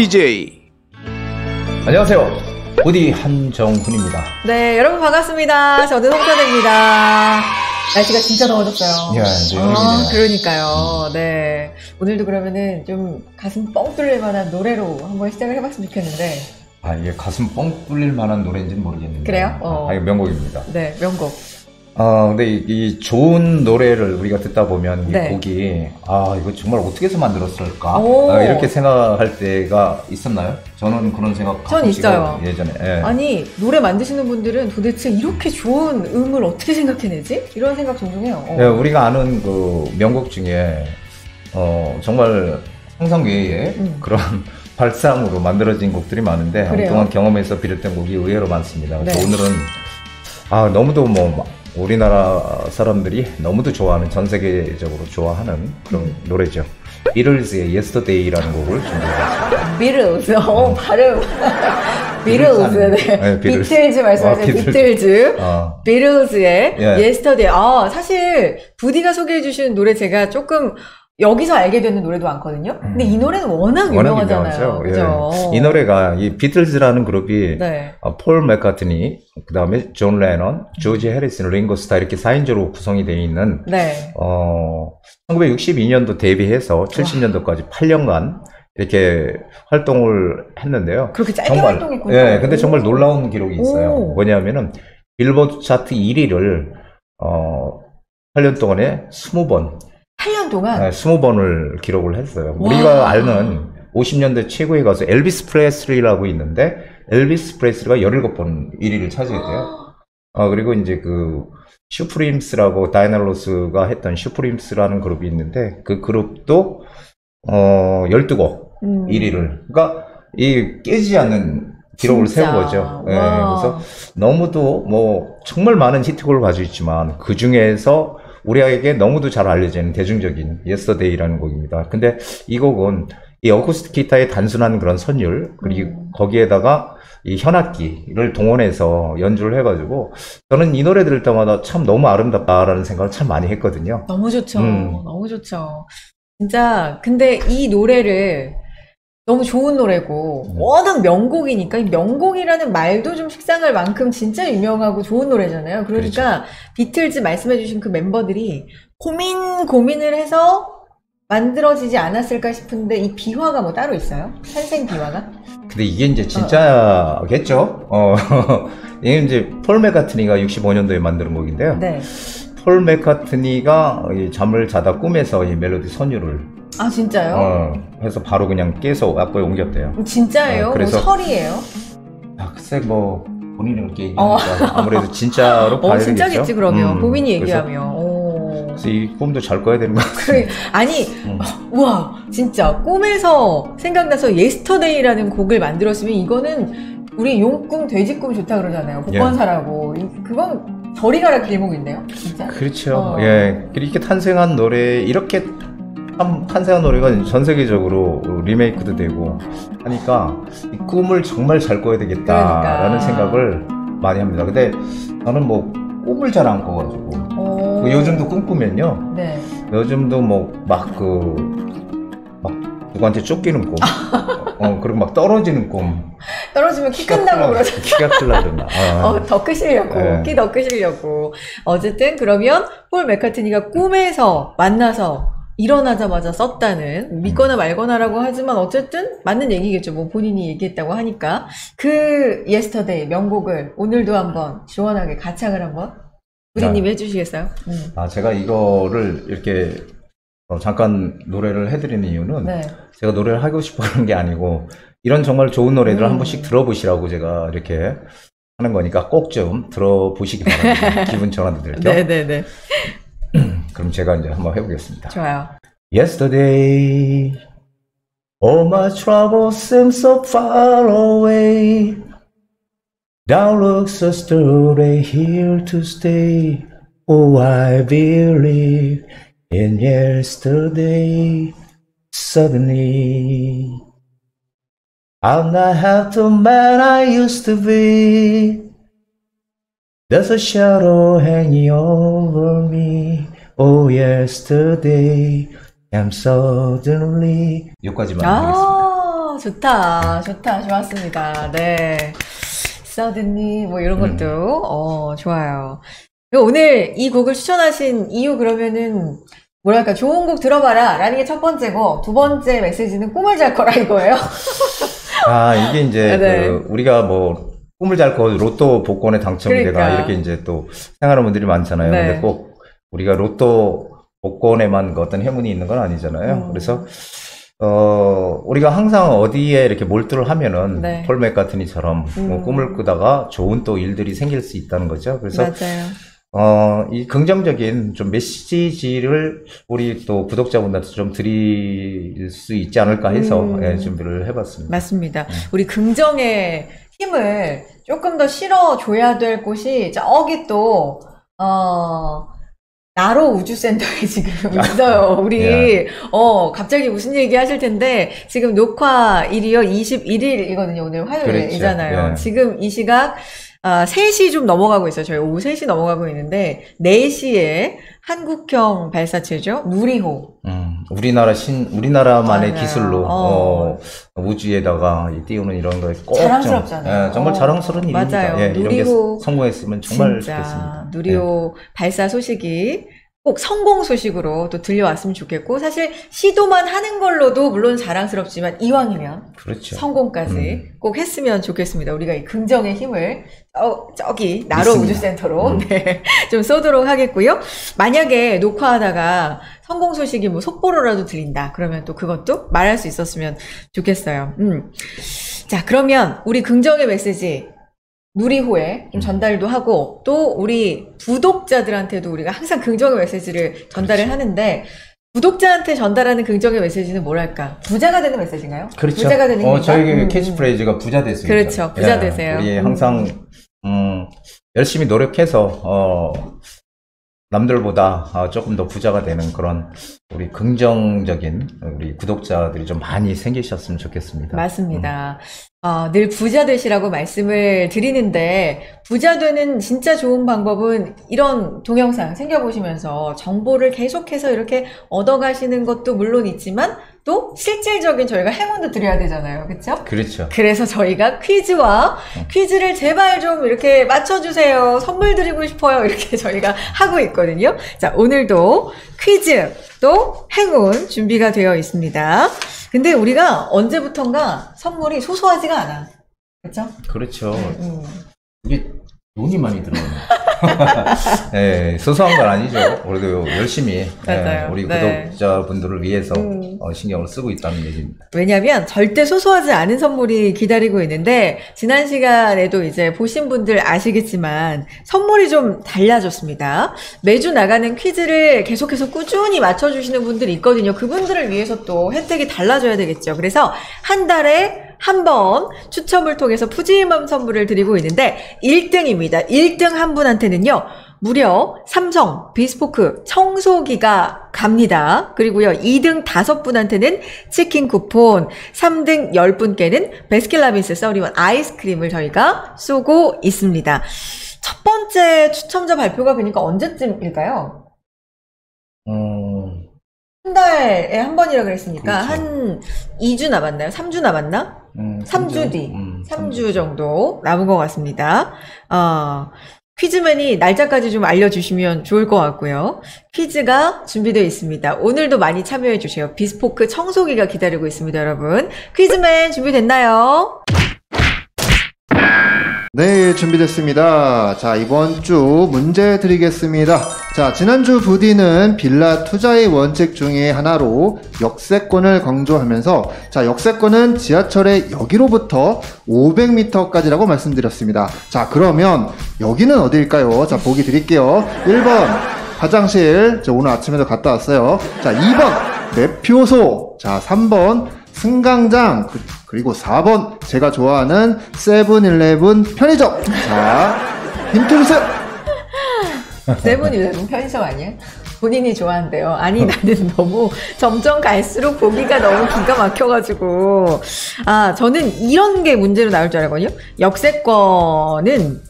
DJ 안녕하세요. 부디 한정훈입니다. 네, 여러분 반갑습니다. 저는 홍선입니다. 날씨가 진짜 더워졌어요. 야, 이제 아, 여름이네요. 그러니까요. 네. 오늘도 그러면은 좀 가슴 뻥 뚫릴 만한 노래로 한번 시작을 해봤으면 좋겠는데. 아, 이게 가슴 뻥 뚫릴 만한 노래인지는 모르겠는데. 그래요? 어. 아, 이거 명곡입니다. 네, 명곡. 아, 근데 이, 이 좋은 노래를 우리가 듣다 보면 이 네. 곡이, 아, 이거 정말 어떻게 해서 만들었을까? 오. 아, 이렇게 생각할 때가 있었나요? 저는 그런 생각 전 가끔씩 있어요. 예전에. 예. 아니, 노래 만드시는 분들은 도대체 이렇게 좋은 음을 어떻게 생각해내지? 이런 생각 종종 해요. 어. 예, 우리가 아는 그 명곡 중에, 어, 정말 상상 외에 음. 그런 발상으로 만들어진 곡들이 많은데, 그래요? 한동안 경험에서 비롯된 곡이 의외로 많습니다. 그래서 네. 오늘은, 아, 너무도 뭐, 우리나라 사람들이 너무도 좋아하는, 전 세계적으로 좋아하는 그런 음. 노래죠. 비틀즈의 Yesterday라는 곡을 준비해봤습니다. 비틀즈, 어, 발음. 비틀즈, 네. 네, 비틀즈. 비틀즈 말씀하세요. 아, 비틀즈. 비틀즈. 아, 비틀즈의 예. Yesterday. 아, 사실 부디가 소개해 주신 노래 제가 조금 여기서 알게 되는 노래도 많거든요. 근데 이 노래는 워낙 워낙 유명하잖아요. 예. 그죠? 이 노래가 이 비틀즈라는 그룹이 네. 어, 폴 맥카트니, 그 다음에 존 레넌, 조지 해리슨, 링고 스타 이렇게 4인조로 구성이 되어 있는 네. 어, 1962년도 데뷔해서 70년도까지 8년간 이렇게 활동을 했는데요. 그렇게 짧게 정말, 활동했군요. 예, 근데 정말 오. 놀라운 기록이 있어요. 오. 뭐냐면은 빌보드 차트 1위를 어, 8년 동안에 20번, 8년 동안. 네, 20번을 기록을 했어요. 와. 우리가 알는 50년대 최고의 가수 엘비스 프레슬리라고 있는데 엘비스 프레슬리가 17번 1위를 차지했대요. 어, 그리고 이제 그 슈프림스라고 다이애나 로스가 했던 슈프림스라는 그룹이 있는데 그 그룹도 어, 12곡 음. 1위를. 그러니까 이 깨지지 않는 기록을. 세운 거죠. 예, 와. 그래서 너무도 뭐 정말 많은 히트곡을 가지고 있지만 그 중에서 우리에게 너무도 잘 알려지는 대중적인 Yesterday라는 곡입니다. 근데 이 곡은 이 어쿠스틱 기타의 단순한 그런 선율 그리고 음. 거기에다가 이 현악기를 동원해서 연주를 해가지고 저는 이 노래 들을 때마다 참 너무 아름답다라는 생각을 참 많이 했거든요. 너무 좋죠. 음. 너무 좋죠. 진짜, 근데 이 노래를 너무 좋은 노래고, 음. 워낙 명곡이니까, 이 명곡이라는 말도 좀 식상할 만큼 진짜 유명하고 좋은 노래잖아요. 그러니까, 비틀즈 말씀해주신 그 멤버들이 고민, 고민을 해서 만들어지지 않았을까 싶은데, 이 비화가 뭐 따로 있어요? 탄생 비화가? 근데 이게 이제 진짜겠죠? 어, 이게 이제 폴 맥카트니가 65년도에 만든 곡인데요. 네. 폴 맥카트니가 이 잠을 자다 꿈에서 이 멜로디 선율을 아, 진짜요? 어, 해서 바로 그냥 깨서 악보에 옮겼대요. 진짜예요? 어, 그래서- 뭐 설이에요? 아, 글쎄 뭐 본인이 그렇게 어. 얘기하니까 아무래도 진짜로 어, 봐야겠죠. 진짜겠지, 그러면. 음, 그래서- 얘기하면. 오. 그래서 이 꿈도 잘 꺼야 되는 것 같아요. 그래, 아니, 음. 우와, 진짜, 꿈에서 생각나서 Yesterday라는 곡을 만들었으면 이거는 우리 용꿈, 돼지꿈 좋다 그러잖아요. 예. 복권사라고. 이- 그건 저리 가라 길목인데요, 진짜. 그렇죠. 어. 예. 이렇게 탄생한 노래, 이렇게 참 탄생한 노래가 전 세계적으로 리메이크도 되고 하니까 이 꿈을 정말 잘 꿔야 되겠다라는 그러니까. 생각을 많이 합니다. 근데 저는 뭐 꿈을 잘 안 꿔가지고 오. 그 요즘도 꿈꾸면요. 네. 요즘도 뭐 막 그 막 누구한테 쫓기는 꿈, 어 그리고 막 떨어지는 꿈, 떨어지면 키 큰다고 그러죠. 키가 클라 그러나. 아. 어, 더 크시려고, 네. 키 더 크시려고. 어쨌든, 그러면, 폴 맥카트니가 꿈에서 만나서 일어나자마자 썼다는, 믿거나 말거나라고 하지만, 어쨌든, 맞는 얘기겠죠. 뭐, 본인이 얘기했다고 하니까. 그, Yesterday 명곡을 오늘도 한번, 시원하게 가창을 한번, 우리님이 해주시겠어요? 음. 아, 제가 이거를 이렇게 어, 잠깐 노래를 해드리는 이유는 네. 제가 노래를 하고 싶어 하는 게 아니고 이런 정말 좋은 노래들을 음. 한 번씩 들어보시라고 제가 이렇게 하는 거니까 꼭 좀 들어보시기 바랍니다. 기분 전환도 될 겸. 네네네. 그럼 제가 이제 한번 해보겠습니다. 좋아요. Yesterday, all my troubles seem so far away. Thou looks yesterday here to stay. Oh, I believe in yesterday. Suddenly, I'm not half the man I used to be. There's a shadow hanging over me. Oh, yesterday, I'm suddenly. 여기까지만 하겠습니다. 아, 좋다. 좋다. 좋았습니다. 네. 서든니, 뭐 이런 음. 것도, 어, 좋아요. 오늘 이 곡을 추천하신 이유 그러면은, 뭐랄까, 좋은 곡 들어봐라. 라는 게 첫 번째고, 두 번째 메시지는 꿈을 잘 거라 이거예요. 아, 이게 이제 네. 그 우리가 뭐 꿈을 잘꿔 로또 복권에 당첨이 되다 그러니까. 이렇게 이제 또 생각하는 분들이 많잖아요. 네. 근데 꼭 우리가 로또 복권에만 그 어떤 행운이 있는 건 아니잖아요. 음. 그래서 어 우리가 항상 어디에 이렇게 몰두를 하면은 네. 폴 맥카트니처럼 뭐 음. 꿈을 꾸다가 좋은 또 일들이 생길 수 있다는 거죠. 그래서 맞아요. 어, 이 긍정적인 좀 메시지를 우리 또 구독자분들한테 좀 드릴 수 있지 않을까 해서 음. 예, 준비를 해봤습니다. 맞습니다. 네. 우리 긍정의 힘을 조금 더 실어줘야 될 곳이 저기 또, 어, 나로 우주센터에 지금 있어요. 우리, 어, 갑자기 무슨 얘기 하실 텐데, 지금 녹화일이요, 21일이거든요. 오늘 화요일이잖아요. 그렇죠. 예. 지금 이 시각, 아, 3시 좀 넘어가고 있어요. 저희 오후 3시 넘어가고 있는데, 4시에 한국형 발사체죠. 누리호. 음, 우리나라 신, 우리나라만의 맞아요. 기술로, 어. 어, 우주에다가 이 띄우는 이런 거에 꼭. 자랑스럽잖아요. 좀, 예, 정말 어, 자랑스러운 일입니다. 맞아요. 예, 누리호 성공했으면 정말 좋겠습니다. 예. 누리호 발사 소식이 꼭 성공 소식으로 또 들려왔으면 좋겠고 사실 시도만 하는 걸로도 물론 자랑스럽지만 이왕이면 그렇죠. 성공까지 음. 꼭 했으면 좋겠습니다. 우리가 이 긍정의 힘을 어, 저기 나로 믿습니다. 우주센터로 음. 네, 좀 쏘도록 하겠고요. 만약에 녹화하다가 성공 소식이 뭐 속보로라도 들린다. 그러면 또 그것도 말할 수 있었으면 좋겠어요. 음. 자, 그러면 우리 긍정의 메시지 누리호에 좀 음. 전달도 하고 또 우리 구독자들한테도 우리가 항상 긍정의 메시지를 전달을 그렇죠. 하는데 구독자한테 전달하는 긍정의 메시지는 뭐랄까? 부자가 되는 메시지인가요? 그렇죠. 부자가 되는 어? 저희 음, 캐치프레이즈가 부자 됐습니다. 그렇죠. 부자 예, 되세요. 우리 음. 항상, 음, 열심히 노력해서, 어, 남들보다 어, 조금 더 부자가 되는 그런 우리 긍정적인 우리 구독자들이 좀 많이 생기셨으면 좋겠습니다. 맞습니다. 어, 늘 부자 되시라고 말씀을 드리는데, 부자 되는 진짜 좋은 방법은 이런 동영상 챙겨보시면서 정보를 계속해서 이렇게 얻어가시는 것도 물론 있지만, 또 실질적인 저희가 행운도 드려야 되잖아요. 그쵸? 그렇죠. 그래서 저희가 퀴즈와 퀴즈를 제발 좀 이렇게 맞춰 주세요. 선물 드리고 싶어요. 이렇게 저희가 하고 있거든요. 자, 오늘도 퀴즈 또 행운 준비가 되어 있습니다. 근데 우리가 언제부턴가 선물이 소소하지가 않아. 그쵸? 그렇죠. 음. 이게 돈이 많이 들어요. 네, 소소한 건 아니죠. 우리도 열심히 예, 맞아요. 우리 네. 구독자분들을 위해서 음. 어, 신경을 쓰고 있다는 얘기입니다. 왜냐면 절대 소소하지 않은 선물이 기다리고 있는데 지난 시간에도 이제 보신 분들 아시겠지만 선물이 좀 달라졌습니다. 매주 나가는 퀴즈를 계속해서 꾸준히 맞춰주시는 분들이 있거든요. 그분들을 위해서 또 혜택이 달라져야 되겠죠. 그래서 한 달에 한 번 추첨을 통해서 푸짐한 선물을 드리고 있는데 1등입니다. 1등 한 분한테는요. 무려 삼성 비스포크 청소기가 갑니다. 그리고요, 2등 5분한테는 치킨 쿠폰, 3등 10분께는 베스킨라빈스 써리원 아이스크림을 저희가 쏘고 있습니다. 첫 번째 추첨자 발표가 그러니까 언제쯤일까요? 음, 한 달에 한 번이라 그랬으니까 그렇죠. 한 2주 남았나요? 3주 남았나? 음, 3주 뒤. 음, 3주 정도 남은 것 같습니다. 어, 퀴즈맨이 날짜까지 좀 알려주시면 좋을 것 같고요. 퀴즈가 준비되어 있습니다. 오늘도 많이 참여해 주세요. 비스포크 청소기가 기다리고 있습니다, 여러분. 퀴즈맨 준비됐나요? 네, 준비됐습니다. 자, 이번 주 문제 드리겠습니다. 자, 지난주 부디는 빌라 투자의 원칙 중에 하나로 역세권을 강조하면서, 자, 역세권은 지하철의 여기로부터 500m까지라고 말씀드렸습니다. 자, 그러면 여기는 어디일까요? 자, 보기 드릴게요. 1번, 화장실. 저 오늘 아침에도 갔다 왔어요. 자, 2번, 매표소. 자, 3번, 승강장. 그- 그리고 4번, 제가 좋아하는 세븐일레븐 편의점. 자, 힌트 주세요. 세븐일레븐 편의점 아니에요? 본인이 좋아한대요. 아니, 나는 너무 점점 갈수록 보기가 너무 기가 막혀가지고. 아, 저는 이런 게 문제로 나올 줄 알거든요. 역세권은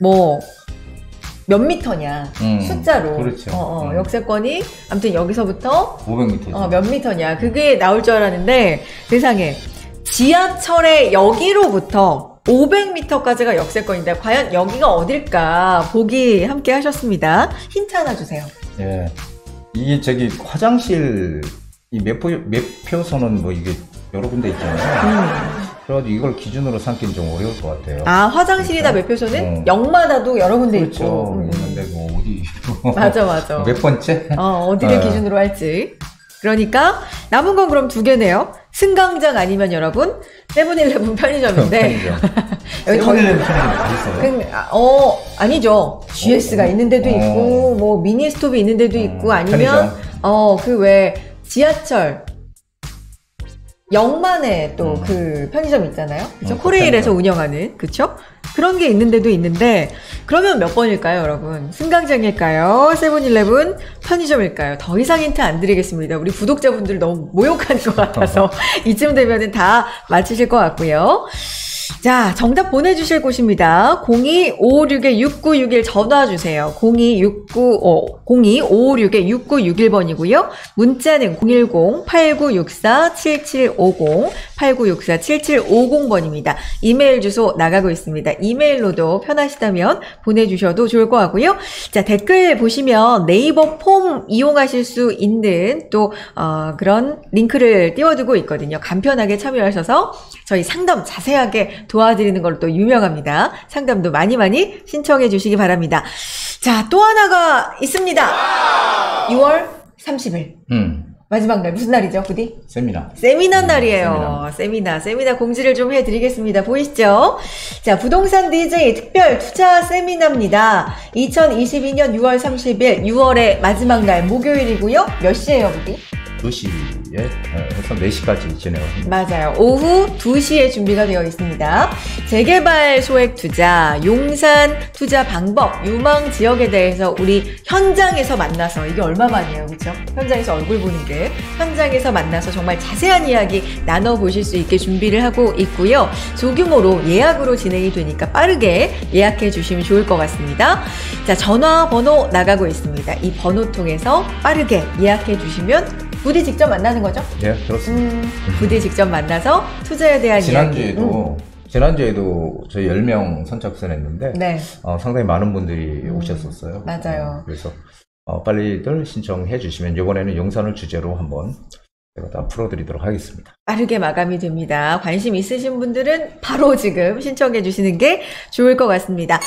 뭐, 몇 미터냐. 음, 숫자로. 그렇죠. 어, 어, 음. 역세권이, 아무튼 여기서부터 500m. 어, 몇 미터냐. 그게 나올 줄 알았는데, 세상에. 지하철의 여기로부터 500m까지가 역세권인데 과연 여기가 어딜까 보기 함께 하셨습니다. 힌트 하나 주세요. 예. 이게 저기 화장실 이 매표 매표소는 뭐 이게 여러 군데 있잖아요. 음. 그래가지고 이걸 기준으로 삼기는 좀 어려울 것 같아요. 아 화장실이나 그렇죠? 매표소는 어. 역마다도 여러 군데 그렇죠. 있고. 음. 있는데 뭐 어디 맞아 맞아. 몇 번째? 어, 어디를 어. 기준으로 할지. 그러니까 남은 건 그럼 두 개네요. 승강장 아니면 여러분 세븐일레븐 편의점인데. 여기 세븐일레븐 편의점 있어요. 그, 아, 어 아니죠. GS가 어, 있는 데도 어. 있고 뭐 미니 스톱이 있는 데도 있고 음, 아니면. 어 그 왜 지하철 역만에 또 음. 그 편의점 있잖아요. 그쵸? 음, 코레일에서. 운영하는 그쵸? 그런 게 있는 데도 있는데 그러면 몇 번일까요, 여러분? 승강장일까요? 세븐일레븐 편의점일까요? 더 이상 힌트 안 드리겠습니다. 우리 구독자분들 너무 모욕하는 것 같아서 이쯤 되면은 다 맞히실 것 같고요. 자, 정답 보내주실 곳입니다. 02-556-6961 전화 주세요. 0269, 어, 02-556-6961번이고요. 문자는 010-8964-7750, 8964-7750번입니다. 이메일 주소 나가고 있습니다. 이메일로도 편하시다면 보내주셔도 좋을 것 같고요. 자, 댓글 보시면 네이버 폼 이용하실 수 있는 또, 어, 그런 링크를 띄워두고 있거든요. 간편하게 참여하셔서 저희 상담 자세하게 도와드리는 걸로 또 유명합니다. 상담도 많이 많이 신청해 주시기 바랍니다. 자, 또 하나가 있습니다. 6월 30일. 음. 마지막 날 무슨 날이죠, 부디? 세미나. 세미나 음, 날이에요. 세미나. 세미나 공지를 좀 해드리겠습니다. 보이시죠? 자, 부동산 DJ 특별 투자 세미나입니다. 2022년 6월 30일, 6월의 마지막 날 목요일이고요. 몇 시에요, 부디? 2시에 해서 4시까지 진행합니다. 맞아요. 오후 2시에 준비가 되어 있습니다. 재개발 소액 투자, 용산 투자 방법, 유망 지역에 대해서 우리 현장에서 만나서 이게 얼마만이에요, 그렇죠? 현장에서 얼굴 보는 게 현장에서 만나서 정말 자세한 이야기 나눠 보실 수 있게 준비를 하고 있고요. 소규모로 예약으로 진행이 되니까 빠르게 예약해 주시면 좋을 것 같습니다. 자, 전화 번호 나가고 있습니다. 이 번호 통해서 빠르게 예약해 주시면 부디 직접 만나는 거죠? 네, 그렇습니다. 음, 부디 직접 만나서 투자에 대한 이야기. 지난주에도 지난주에도 저희 10명 선착순 했는데 음, 네, 어, 상당히 많은 분들이 음, 오셨었어요. 맞아요. 어, 그래서 어, 빨리들 신청해 주시면 이번에는 용산을 주제로 한번 제가 다 풀어드리도록 하겠습니다. 빠르게 마감이 됩니다. 관심 있으신 분들은 바로 지금 신청해 주시는 게 좋을 것 같습니다.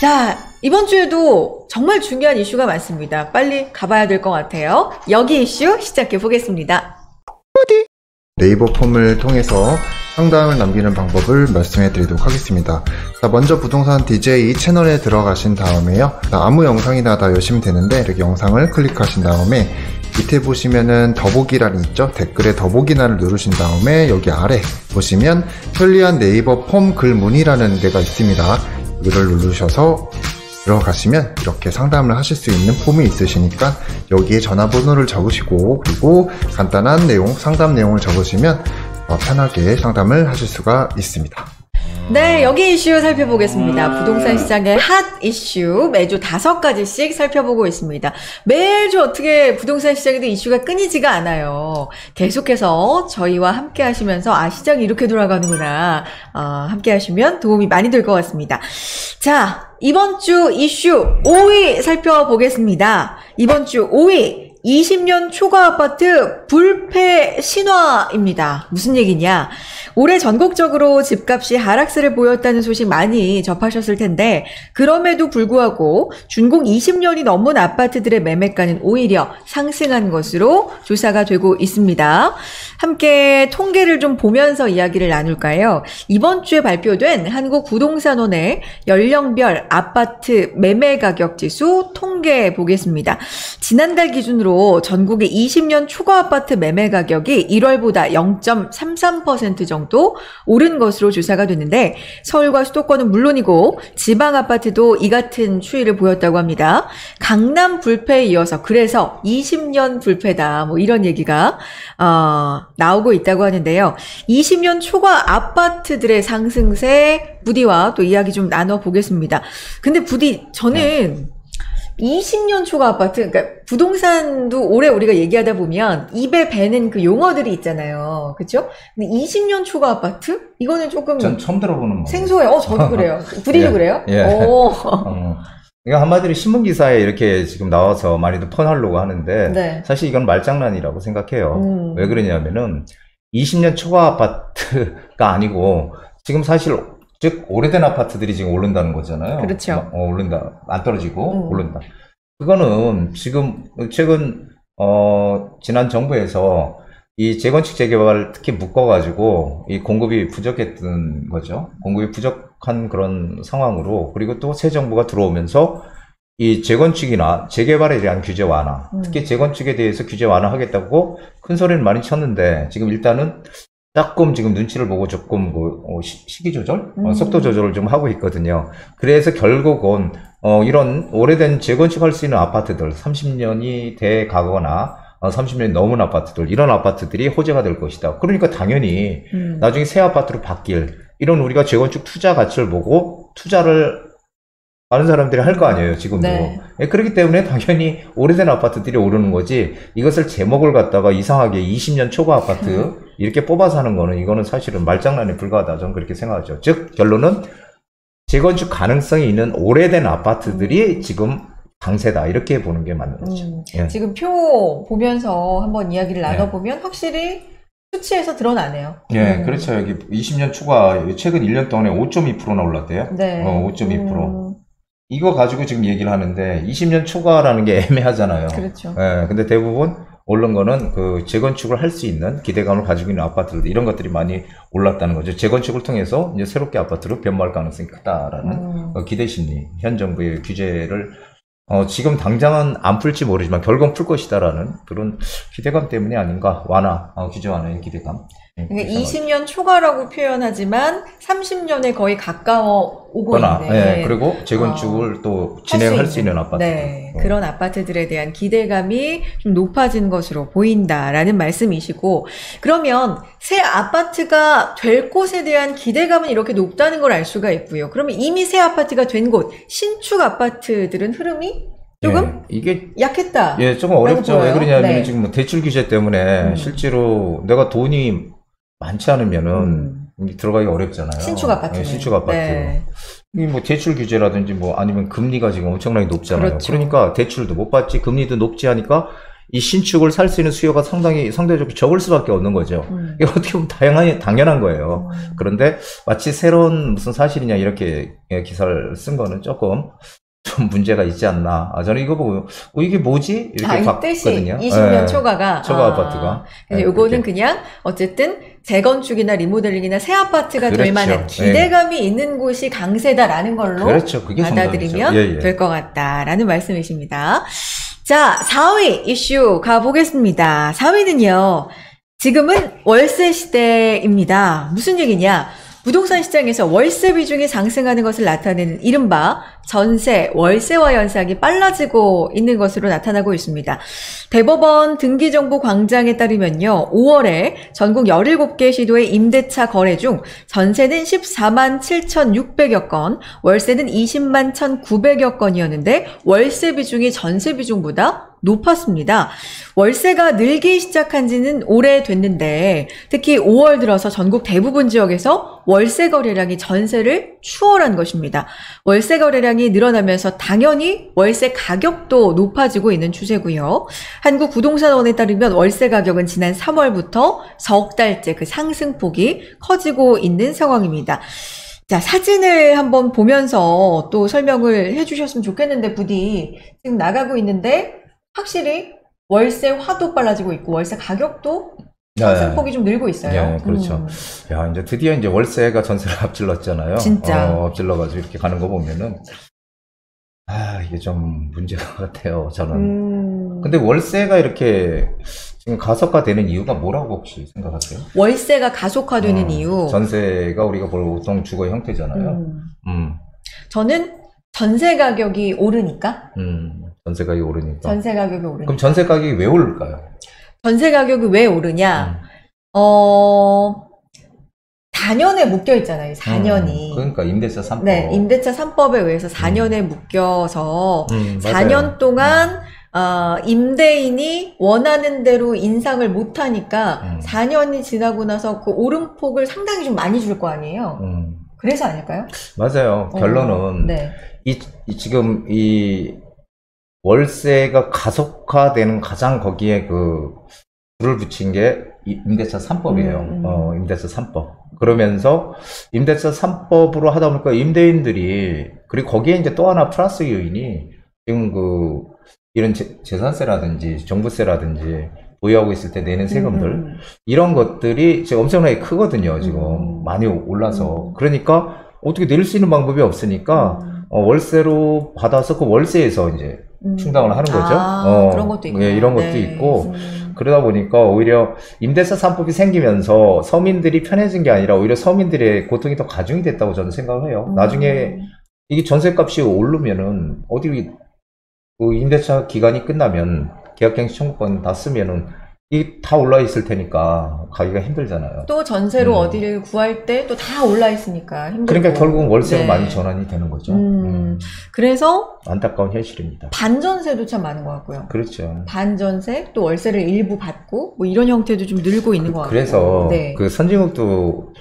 자, 이번 주에도 정말 중요한 이슈가 많습니다. 빨리 가봐야 될 것 같아요. 여기 이슈 시작해 보겠습니다. 네이버 폼을 통해서 상담을 남기는 방법을 말씀해 드리도록 하겠습니다. 자, 먼저 부동산 DJ 채널에 들어가신 다음에요. 자, 아무 영상이나 다 여시면 되는데 이렇게 영상을 클릭하신 다음에 밑에 보시면은 더보기란이 있죠? 댓글에 더보기란을 누르신 다음에 여기 아래 보시면 편리한 네이버 폼 글문이라는 데가 있습니다. 이거를 누르셔서 들어가시면 이렇게 상담을 하실 수 있는 폼이 있으시니까 여기에 전화번호를 적으시고 그리고 간단한 내용, 상담 내용을 적으시면 어, 편하게 상담을 하실 수가 있습니다. 네, 여기 이슈 살펴보겠습니다. 부동산 시장의 핫 이슈 매주 다섯 가지씩 살펴보고 있습니다. 매주 어떻게 부동산 시장에도 이슈가 끊이지가 않아요. 계속해서 저희와 함께 하시면서 아, 시장이 이렇게 돌아가는구나. 어, 함께 하시면 도움이 많이 될 것 같습니다. 자, 이번 주 이슈 5위 살펴보겠습니다. 이번 주 5위. 20년 초과 아파트 불패 신화입니다. 무슨 얘기냐? 올해 전국적으로 집값이 하락세를 보였다는 소식 많이 접하셨을 텐데, 그럼에도 불구하고 준공 20년이 넘은 아파트들의 매매가는 오히려 상승한 것으로 조사가 되고 있습니다. 함께 통계를 좀 보면서 이야기를 나눌까요? 이번 주에 발표된 한국 부동산원의 연령별 아파트 매매 가격 지수 통계 보겠습니다. 지난달 기준으로 전국의 20년 초과 아파트 매매 가격이 1월보다 0.33% 정도 오른 것으로 조사가 됐는데 서울과 수도권은 물론이고 지방 아파트도 이 같은 추이를 보였다고 합니다. 강남 불패에 이어서 그래서 20년 불패다 뭐 이런 얘기가 어, 나오고 있다고 하는데요. 20년 초과 아파트들의 상승세 부디와 또 이야기 좀 나눠 보겠습니다. 근데 부디 저는 20년 초과 아파트, 그러니까 부동산도 올해 우리가 얘기하다 보면 입에 배는 그 용어들이 있잖아요. 그쵸? 근데 20년 초과 아파트? 이거는 조금 전 처음 들어보는 뭐. 생소해요. 어, 저도 그래요. 부디도 예, 그래요? 예. 오. 어. 그러니까 한마디로 신문 기사에 이렇게 지금 나와서 많이들 펀하려고 하는데 네. 사실 이건 말장난이라고 생각해요. 음. 왜 그러냐면은 20년 초과 아파트가 아니고 지금 사실 즉 오래된 아파트들이 지금 오른다는 거잖아요. 그렇죠. 어, 오른다. 안 떨어지고 음. 오른다. 그거는 지금 최근 어 지난 정부에서 이 재건축 재개발 특히 묶어가지고 이 공급이 부족했던 거죠. 공급이 부족한 그런 상황으로 그리고 또 새 정부가 들어오면서 이 재건축이나 재개발에 대한 규제 완화, 음. 특히 재건축에 대해서 규제 완화하겠다고 큰 소리를 많이 쳤는데 지금 일단은 조금 지금 눈치를 보고 조금 그 어, 시- 시기 조절, 어, 음. 속도 조절을 좀 하고 있거든요. 그래서 결국은 어, 이런 오래된 재건축할 수 있는 아파트들, 30년이 돼 가거나 어, 30년이 넘은 아파트들, 이런 아파트들이 호재가 될 것이다. 그러니까 당연히 음. 나중에 새 아파트로 바뀔 이런 우리가 재건축 투자 가치를 보고 투자를 많은 사람들이 할 거 아니에요, 지금도. 네. 예, 그렇기 때문에 당연히 오래된 아파트들이 오르는 거지, 이것을 제목을 갖다가 이상하게 20년 초과 아파트, 이렇게 뽑아서 하는 거는, 이거는 사실은 말장난에 불과하다. 저는 그렇게 생각하죠. 즉, 결론은 재건축 가능성이 있는 오래된 아파트들이 지금 강세다. 이렇게 보는 게 맞는 거죠. 음. 예. 지금 표 보면서 한번 이야기를 네. 나눠보면 확실히 수치에서 드러나네요. 예, 음. 그렇죠. 여기 20년 초과 최근 1년 동안에 5.2%나 올랐대요. 네. 어, 5.2%. 음, 이거 가지고 지금 얘기를 하는데 20년 초과라는 게 애매하잖아요. 그렇죠. 예, 근데 대부분 오른 거는 그 재건축을 할 수 있는 기대감을 가지고 있는 아파트들 이런 것들이 많이 올랐다는 거죠. 재건축을 통해서 이제 새롭게 아파트로 변모할 가능성이 크다라는 음. 어, 기대 심리, 현 정부의 규제를 어, 지금 당장은 안 풀지 모르지만 결국 풀 것이다라는 그런 기대감 때문이 아닌가 완화, 어, 규제 완화의 기대감. 예, 그러니까 그렇게 20년 초과라고 표현하지만 30년에 거의 가까워 오고 있는데 예, 그리고 재건축을 또 진행할 수 있는 아파트. 네, 그런 아파트들에 대한 기대감이 좀 높아진 것으로 보인다라는 말씀이시고 그러면 새 아파트가 될 곳에 대한 기대감은 이렇게 높다는 걸 알 수가 있고요. 그러면 이미 새 아파트가 된 곳 신축 아파트들은 흐름이 조금 예, 이게 약했다. 예, 조금 어렵죠. 왜 그러냐면 네. 지금 뭐 대출 규제 때문에 음. 실제로 내가 돈이 많지 않으면은 음. 들어가기 어렵잖아요. 신축 아파트. 예, 신축 아파트. 네. 이뭐 대출 규제라든지 뭐 아니면 금리가 지금 엄청나게 높잖아요. 그렇죠. 그러니까 대출도 못 받지, 금리도 높지 하니까 이 신축을 살 수 있는 수요가 상당히 상대적으로 적을 수밖에 없는 거죠. 음. 이게 어떻게 보면 다양한 당연한 거예요. 음. 그런데 마치 새로운 무슨 사실이냐 이렇게 예, 기사를 쓴 거는 조금 좀 문제가 있지 않나. 아, 저는 이거 보고 어, 이게 뭐지 이렇게 아, 봤거든요. 20년 예, 초과가 초과 아, 아파트가. 그래서 그렇게. 그냥 어쨌든 재건축이나 리모델링이나 새 아파트가 될 그렇죠. 만한 기대감이 있는 곳이 강세다라는 걸로 그렇죠. 받아들이면. 예, 예. 될것 같다라는 말씀이십니다. 자, 4위 이슈 가보겠습니다. 4위는요. 지금은 월세 시대입니다. 무슨 얘기냐? 부동산 시장에서 월세 비중이 상승하는 것을 나타내는 이른바 전세, 월세화 현상이 빨라지고 있는 것으로 나타나고 있습니다. 대법원 등기정보 광장에 따르면요, 5월에 전국 17개 시도의 임대차 거래 중 전세는 14만 7,600여 건, 월세는 20만 1,900여 건이었는데 월세 비중이 전세 비중보다 높았습니다. 월세가 늘기 시작한 지는 오래됐는데 특히 5월 들어서 전국 대부분 지역에서 월세 거래량이 전세를 추월한 것입니다. 월세 거래량이 늘어나면서 당연히 월세 가격도 높아지고 있는 추세고요. 한국 부동산원에 따르면 월세 가격은 지난 3월부터 석 달째 그 상승폭이 커지고 있는 상황입니다. 자, 사진을 한번 보면서 또 설명을 해주셨으면 좋겠는데, 부디 지금 나가고 있는데, 확실히 월세 화도 빨라지고 있고, 월세 가격도 상승폭이 좀 늘고 있어요. 네, 그렇죠. 음. 야, 이제 드디어 이제 월세가 전세를 앞질렀잖아요. 진짜. 어, 앞질러가지고 이렇게 가는 거 보면은, 아, 이게 좀 문제가 같아요, 저는. 음. 근데 월세가 이렇게 지금 가속화되는 이유가 뭐라고 혹시 생각하세요? 월세가 가속화되는 어, 이유. 전세가 우리가 보통 주거 형태잖아요. 음. 음, 저는 전세 가격이 오르니까? 음, 전세 가격이 오르니까. 전세 가격이 오르니까. 그럼 전세 가격이 왜 오를까요? 전세 가격이 왜 오르냐? 음, 어, 4년에 묶여 있잖아요. 4년이. 음, 그러니까 임대차 3법. 네, 임대차 3법에 의해서 4년에 묶여서 음, 맞아요. 4년 동안 어, 임대인이 원하는 대로 인상을 못 하니까 음. 4년이 지나고 나서 그 오름폭을 상당히 좀 많이 줄 거 아니에요. 음, 그래서 아닐까요? 맞아요. 어, 결론은 네. 이, 이 지금 이 월세가 가속화되는 가장 거기에 그 불을 붙인 게이 임대차 3법이에요. 음, 음. 어, 임대차 3법. 그러면서 임대차 3법으로 하다 보니까 임대인들이 그리고 거기에 이제 또 하나 플러스 요인이 지금 그 이런 재, 재산세라든지 종부세라든지 보유하고 있을 때 내는 세금들 음, 이런 것들이 지금 엄청나게 크거든요. 지금 음. 많이 올라서 음. 그러니까 어떻게 내릴 수 있는 방법이 없으니까 음, 어, 월세로 받아서 그 월세에서 이제 음. 충당을 하는 거죠. 아, 어, 그런 것도 있고. 예, 이런 것도 있고. 그러다 보니까 오히려 임대차 3법이 생기면서 서민들이 편해진 게 아니라 오히려 서민들의 고통이 더 가중이 됐다고 저는 생각을 해요. 음. 나중에 이게 전세값이 오르면은 어디 그 임대차 기간이 끝나면 계약갱신 청구권 다 쓰면은 이게 다 올라 있을 테니까 가기가 힘들잖아요. 또 전세로 음. 어디를 구할 때 또 다 올라 있으니까 힘들고. 그러니까 결국은 월세로 네. 많이 전환이 되는 거죠. 음. 음, 그래서 안타까운 현실입니다. 반전세도 참 많은 것 같고요. 그렇죠. 반전세 또 월세를 일부 받고 뭐 이런 형태도 좀 늘고 있는 것 같고. 그래서 네. 그 선진국도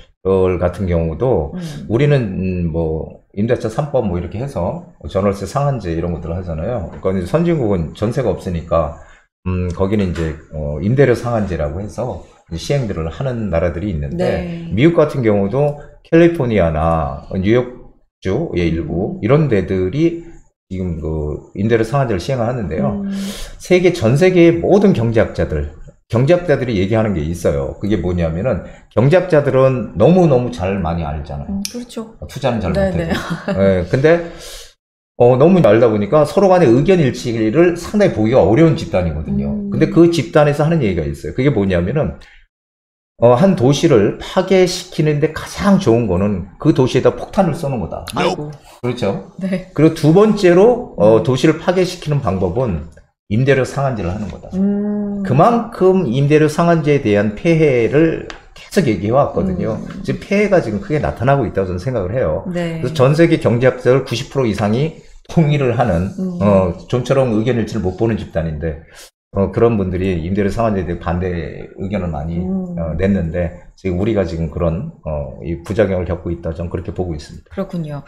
같은 경우도 음. 우리는 음, 뭐 임대차 3법 뭐 이렇게 해서 전월세 상한제 이런 것들을 하잖아요. 그러니까 선진국은 전세가 없으니까 음 거기는 이제 어, 임대료 상한제라고 해서 시행들을 하는 나라들이 있는데 네. 미국 같은 경우도 캘리포니아나 뉴욕주의 일부 이런 데들이 지금 그 임대료 상한제를 시행하는데요. 음. 세계 전 세계의 모든 경제학자들 경제학자들이 얘기하는 게 있어요. 그게 뭐냐면은 경제학자들은 너무 너무 잘 많이 알잖아요. 음, 그렇죠. 투자는 잘 네, 못해도. 네. 예, 근데 어, 너무 알다 보니까 서로 간의 의견 일치를 상당히 보기가 어려운 집단이거든요. 음. 근데 그 집단에서 하는 얘기가 있어요. 그게 뭐냐면은 어, 한 도시를 파괴시키는데 가장 좋은 거는 그 도시에다 폭탄을 쏘는 거다. 아이고. 그렇죠. 네. 그리고 두 번째로 어, 도시를 파괴시키는 방법은 임대료 상한제를 하는 거다. 음. 그만큼 임대료 상한제에 대한 폐해를 계속 얘기해 왔거든요. 음. 지금 폐해가 지금 크게 나타나고 있다고 저는 생각을 해요. 네. 그래서 전 세계 경제학자들 90% 이상이 통일을 하는 음. 어, 좀처럼 의견 일치를 못 보는 집단인데 어, 그런 분들이 임대료 상한제에 대해 반대 의견을 많이 음. 어, 냈는데 지금 우리가 지금 그런 어, 이 부작용을 겪고 있다 저는 그렇게 보고 있습니다. 그렇군요.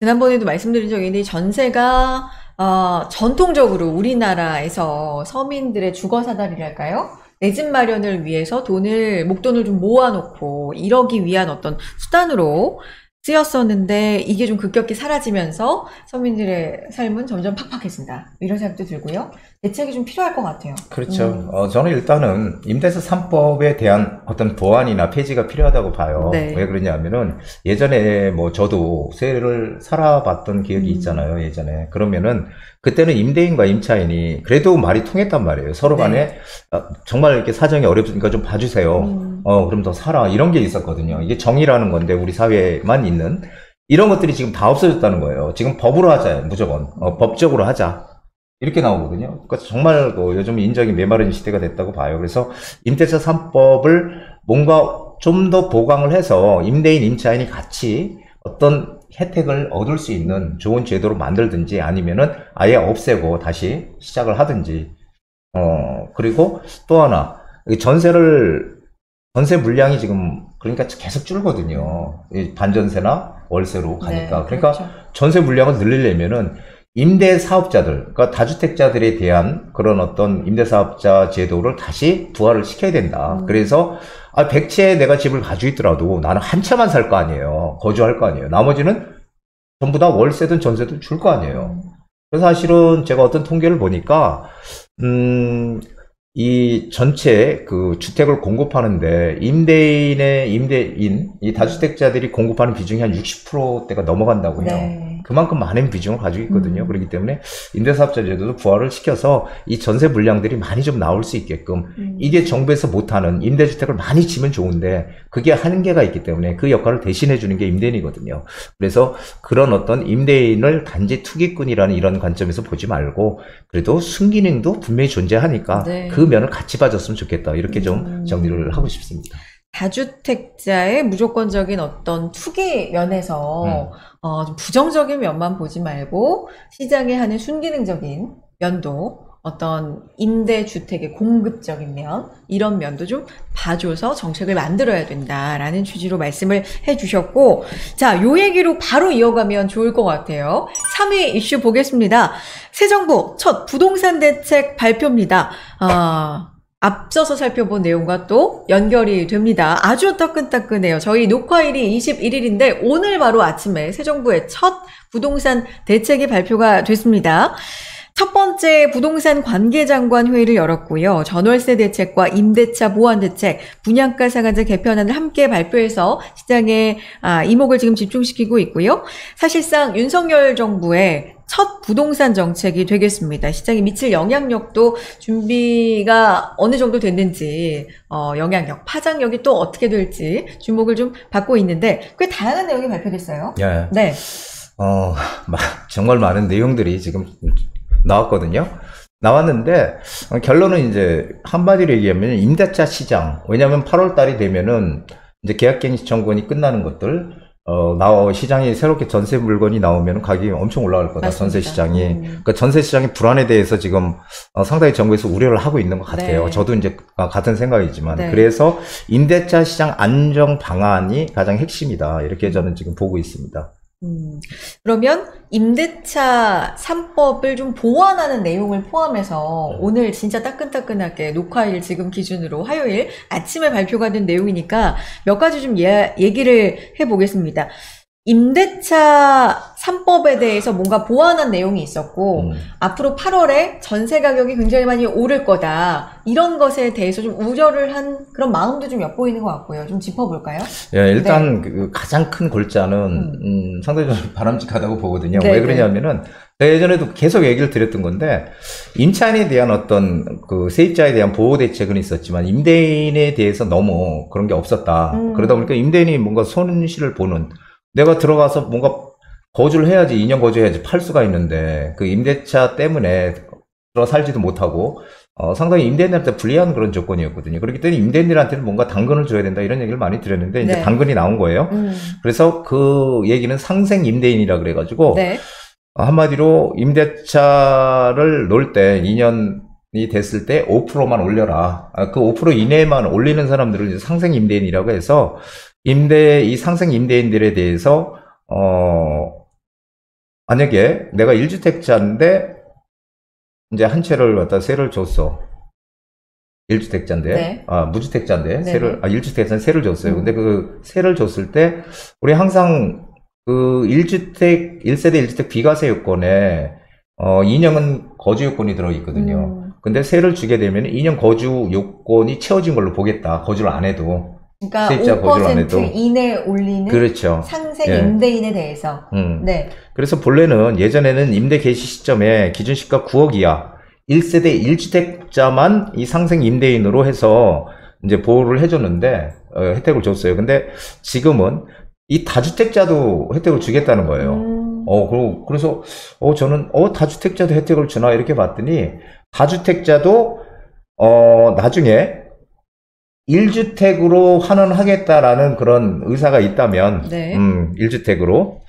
지난번에도 말씀드린 적이 있는데 전세가 어, 전통적으로 우리나라에서 서민들의 주거 사다리랄까요? 내 집 마련을 위해서 돈을 목돈을 좀 모아놓고 이러기 위한 어떤 수단으로 쓰였었는데 이게 좀 급격히 사라지면서 서민들의 삶은 점점 팍팍해진다 이런 생각도 들고요. 대책이 좀 필요할 것 같아요. 그렇죠. 음. 어, 저는 일단은 임대차 3법에 대한 어떤 보완이나 폐지가 필요하다고 봐요. 네. 왜 그러냐면은 예전에 뭐 저도 세를 살아봤던 기억이 음. 있잖아요. 예전에. 그러면은 그때는 임대인과 임차인이 그래도 말이 통했단 말이에요. 서로 네. 간에 아, 정말 이렇게 사정이 어렵으니까 좀 봐주세요. 음. 어, 그럼 더 살아. 이런 게 있었거든요. 이게 정의라는 건데 우리 사회에만 있는 이런 것들이 지금 다 없어졌다는 거예요. 지금 법으로 하자. 무조건. 어, 법적으로 하자. 이렇게 나오거든요. 그러니까 정말 그 요즘 인정이 메마른 시대가 됐다고 봐요. 그래서 임대차 3법을 뭔가 좀 더 보강을 해서 임대인, 임차인이 같이 어떤 혜택을 얻을 수 있는 좋은 제도로 만들든지 아니면은 아예 없애고 다시 시작을 하든지 어 그리고 또 하나 이 전세를 전세 물량이 지금 그러니까 계속 줄거든요. 이 반전세나 월세로 가니까 네, 그러니까 그렇죠. 전세 물량을 늘리려면은 임대 사업자들, 그러니까 다주택자들에 대한 그런 어떤 임대 사업자 제도를 다시 부활을 시켜야 된다. 음. 그래서 아, 백채에 내가 집을 가지고 있더라도 나는 한 채만 살 거 아니에요. 거주할 거 아니에요. 나머지는 전부 다 월세든 전세든 줄 거 아니에요. 그래서 사실은 제가 어떤 통계를 보니까 음, 이 전체 그 주택을 공급하는데 임대인의 임대인 이 다주택자들이 공급하는 비중이 한 60%대가 넘어간다고 해요. 네. 그만큼 많은 비중을 가지고 있거든요. 음. 그렇기 때문에 임대사업자 제도도 부활을 시켜서 이 전세 물량들이 많이 좀 나올 수 있게끔 음. 이게 정부에서 못하는 임대주택을 많이 지면 좋은데 그게 한계가 있기 때문에 그 역할을 대신해 주는 게 임대인이거든요. 그래서 그런 어떤 임대인을 단지 투기꾼이라는 이런 관점에서 보지 말고 그래도 순기능도 분명히 존재하니까 네. 그 면을 같이 봐줬으면 좋겠다. 이렇게 좀 음. 정리를 하고 싶습니다. 다주택자의 무조건적인 어떤 투기 면에서 음. 어, 좀 부정적인 면만 보지 말고 시장에 하는 순기능적인 면도 어떤 임대주택의 공급적인 면 이런 면도 좀 봐줘서 정책을 만들어야 된다라는 취지로 말씀을 해주셨고 자, 요 얘기로 바로 이어가면 좋을 것 같아요. 3위 이슈 보겠습니다. 새 정부 첫 부동산 대책 발표입니다. 아, 앞서서 살펴본 내용과 또 연결이 됩니다. 아주 따끈따끈해요. 저희 녹화일이 21일인데 오늘 바로 아침에 새 정부의 첫 부동산 대책이 발표가 됐습니다. 첫 번째 부동산 관계장관 회의를 열었고요. 전월세 대책과 임대차 보완 대책, 분양가 상한제 개편안을 함께 발표해서 시장에 아, 이목을 지금 집중시키고 있고요. 사실상 윤석열 정부의 첫 부동산 정책이 되겠습니다. 시장에 미칠 영향력도 준비가 어느 정도 됐는지, 어, 영향력, 파장력이 또 어떻게 될지 주목을 좀 받고 있는데, 꽤 다양한 내용이 발표됐어요. 예. 네. 어, 마- 정말 많은 내용들이 지금 나왔거든요. 나왔는데 어, 결론은 이제 한마디로 얘기하면 임대차 시장. 왜냐하면 8월 달이 되면은 이제 계약갱신 청구권이 끝나는 것들 어, 나와 시장이 새롭게 전세 물건이 나오면 가격이 엄청 올라갈 거다. 전세 맞습니다. 시장이. 음. 그러니까 전세 시장의 불안에 대해서 지금 어, 상당히 정부에서 우려를 하고 있는 것 같아요. 네. 저도 이제 아, 같은 생각이지만 네. 그래서 임대차 시장 안정 방안이 가장 핵심이다. 이렇게 저는 지금 보고 있습니다. 음, 그러면 임대차 3법을 좀 보완하는 내용을 포함해서 네. 오늘 진짜 따끈따끈하게 녹화일 지금 기준으로 화요일 아침에 발표가 된 내용이니까 몇 가지 좀 예, 얘기를 해보겠습니다. 임대차 3법에 대해서 뭔가 보완한 내용이 있었고 음. 앞으로 8월에 전세 가격이 굉장히 많이 오를 거다. 이런 것에 대해서 좀 우려를 한 그런 마음도 좀 엿보이는 것 같고요. 좀 짚어볼까요? 예, 일단 그 가장 큰 골자는 네. 음. 음, 상당히 좀 바람직하다고 보거든요. 네, 왜 그러냐면은 제가 예전에도 계속 얘기를 드렸던 건데 임차인에 대한 어떤 그 세입자에 대한 보호 대책은 있었지만 임대인에 대해서 너무 그런 게 없었다. 음. 그러다 보니까 임대인이 뭔가 손실을 보는 내가 들어가서 뭔가 거주를 해야지 2년 거주해야지 팔 수가 있는데 그 임대차 때문에 들어 살지도 못하고 어, 상당히 임대인들한테 불리한 그런 조건이었거든요. 그렇기 때문에 임대인들한테는 뭔가 당근을 줘야 된다 이런 얘기를 많이 드렸는데 이제 네. 당근이 나온 거예요. 음, 그래서 그 얘기는 상생 임대인이라 그래가지고 네. 한마디로 임대차를 놓을 때 2년 이 됐을 때 5%만 올려라. 아, 그5% 이내만 올리는 사람들을 이제 상생 임대인이라고 해서 임대 이 상생 임대인들에 대해서 어 만약에 내가 1주택자인데 이제 한 채를 갖다 세를 줬어. 1주택자인데, 네. 아, 무주택자인데, 네네. 세를, 아, 1주택자는 세를 줬어요. 음. 근데 그 세를 줬을 때, 우리 항상 그 1주택, 1세대 1주택 비과세 요건에, 어, 2년은 거주 요건이 들어있거든요. 음, 근데 세를 주게 되면 2년 거주 요건이 채워진 걸로 보겠다. 거주를 안 해도. 그러니까 세입자 거주를 안5% 해도. 이내 올리는 그렇죠. 상생 예. 임대인에 대해서 음. 네. 그래서 본래는 예전에는 임대 개시 시점에 기준 시가 9억 이하 1세대 1주택자만 이 상생 임대인으로 해서 이제 보호를 해줬는데 어, 혜택을 줬어요. 근데 지금은 이 다주택자도 혜택을 주겠다는 거예요. 음, 어, 그리고 그래서 어 저는 어 다주택자도 혜택을 주나 이렇게 봤더니 다주택자도 어 나중에 1주택으로 환원하겠다라는 그런 의사가 있다면 네. 음, 1주택으로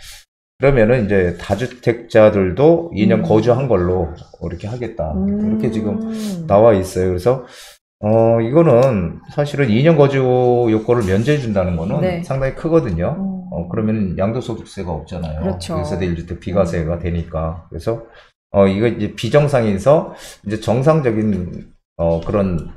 그러면은 이제 다주택자들도 2년 음. 거주한 걸로 이렇게 하겠다. 음. 이렇게 지금 나와 있어요. 그래서 어 이거는 사실은 2년 거주 요건을 면제해 준다는 거는 네. 상당히 크거든요. 음. 어, 그러면 양도소득세가 없잖아요. 그렇죠. 1세대 1주택 비과세가 되니까. 그래서, 어, 이거 이제 비정상에서 이제 정상적인, 어, 그런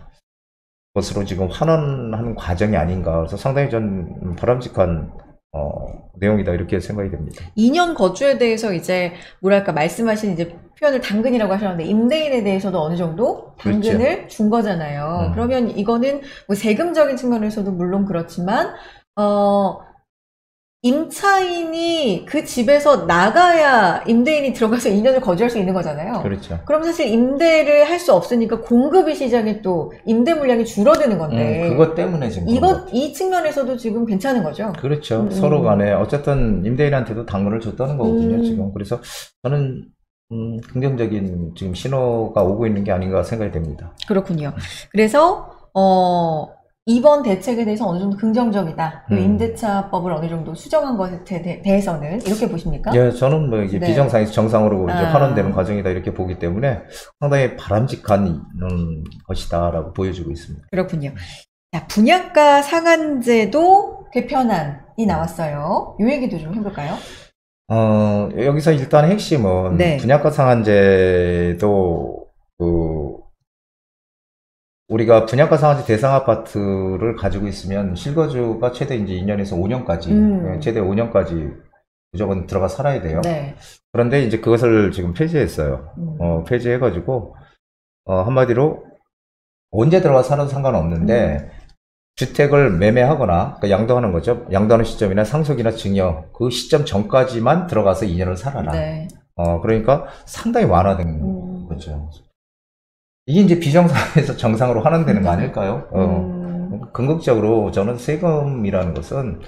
것으로 지금 환원하는 과정이 아닌가. 그래서 상당히 전 바람직한, 어, 내용이다. 이렇게 생각이 됩니다. 2년 거주에 대해서 이제 뭐랄까 말씀하신 이제 표현을 당근이라고 하셨는데 임대인에 대해서도 어느 정도 당근을 준 거잖아요. 그렇죠. 음. 그러면 이거는 뭐 세금적인 측면에서도 물론 그렇지만 어 임차인이 그 집에서 나가야 임대인이 들어가서 2년을 거주할 수 있는 거잖아요. 그렇죠. 그럼 사실 임대를 할 수 없으니까 공급이 시장에 또 임대 물량이 줄어드는 건데 음, 그것 때문에 지금. 이것 이 측면에서도 지금 괜찮은 거죠. 그렇죠. 음, 서로 음. 간에 어쨌든 임대인한테도 당근을 줬다는 거거든요, 음. 지금. 그래서 저는 음, 긍정적인 지금 신호가 오고 있는 게 아닌가 생각이 됩니다. 그렇군요. 그래서 어 이번 대책에 대해서 어느 정도 긍정적이다. 음. 임대차법을 어느 정도 수정한 것에 대- 대해서는 이렇게 보십니까? 예, 저는 뭐 이게 네. 비정상에서 정상으로 이제 아. 환원되는 과정이다 이렇게 보기 때문에 상당히 바람직한 음, 것이다라고 보여지고 있습니다. 그렇군요. 자, 분양가 상한제도 개편안이 나왔어요. 이 얘기도 좀 해볼까요? 어, 여기서 일단 핵심은 네. 분양가 상한제도 그 우리가 분양가 상한제 대상 아파트를 가지고 있으면 실거주가 최대 이제 2년에서 5년까지 음. 최대 5년까지 무조건 들어가 살아야 돼요. 네. 그런데 이제 그것을 지금 폐지했어요. 음. 어, 폐지해가지고 어, 한마디로 언제 들어가 살아도 상관없는데 주택을 매매하거나 그러니까 양도하는 거죠. 양도하는 시점이나 상속이나 증여 그 시점 전까지만 들어가서 2년을 살아라. 네. 어, 그러니까 상당히 완화된 음. 거죠. 이게 이제 비정상에서 정상으로 환원되는 거 아닐까요? 어, 음. 궁극적으로 저는 세금이라는 것은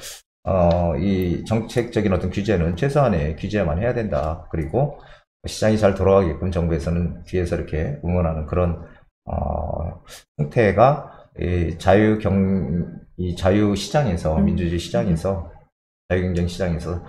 어, 이 정책적인 어떤 규제는 최소한의 규제만 해야 된다. 그리고 시장이 잘 돌아가게끔 정부에서는 뒤에서 이렇게 응원하는 그런 어, 형태가 이 자유 경, 이 자유 시장에서 음. 민주주의 시장에서 자유 경쟁 시장에서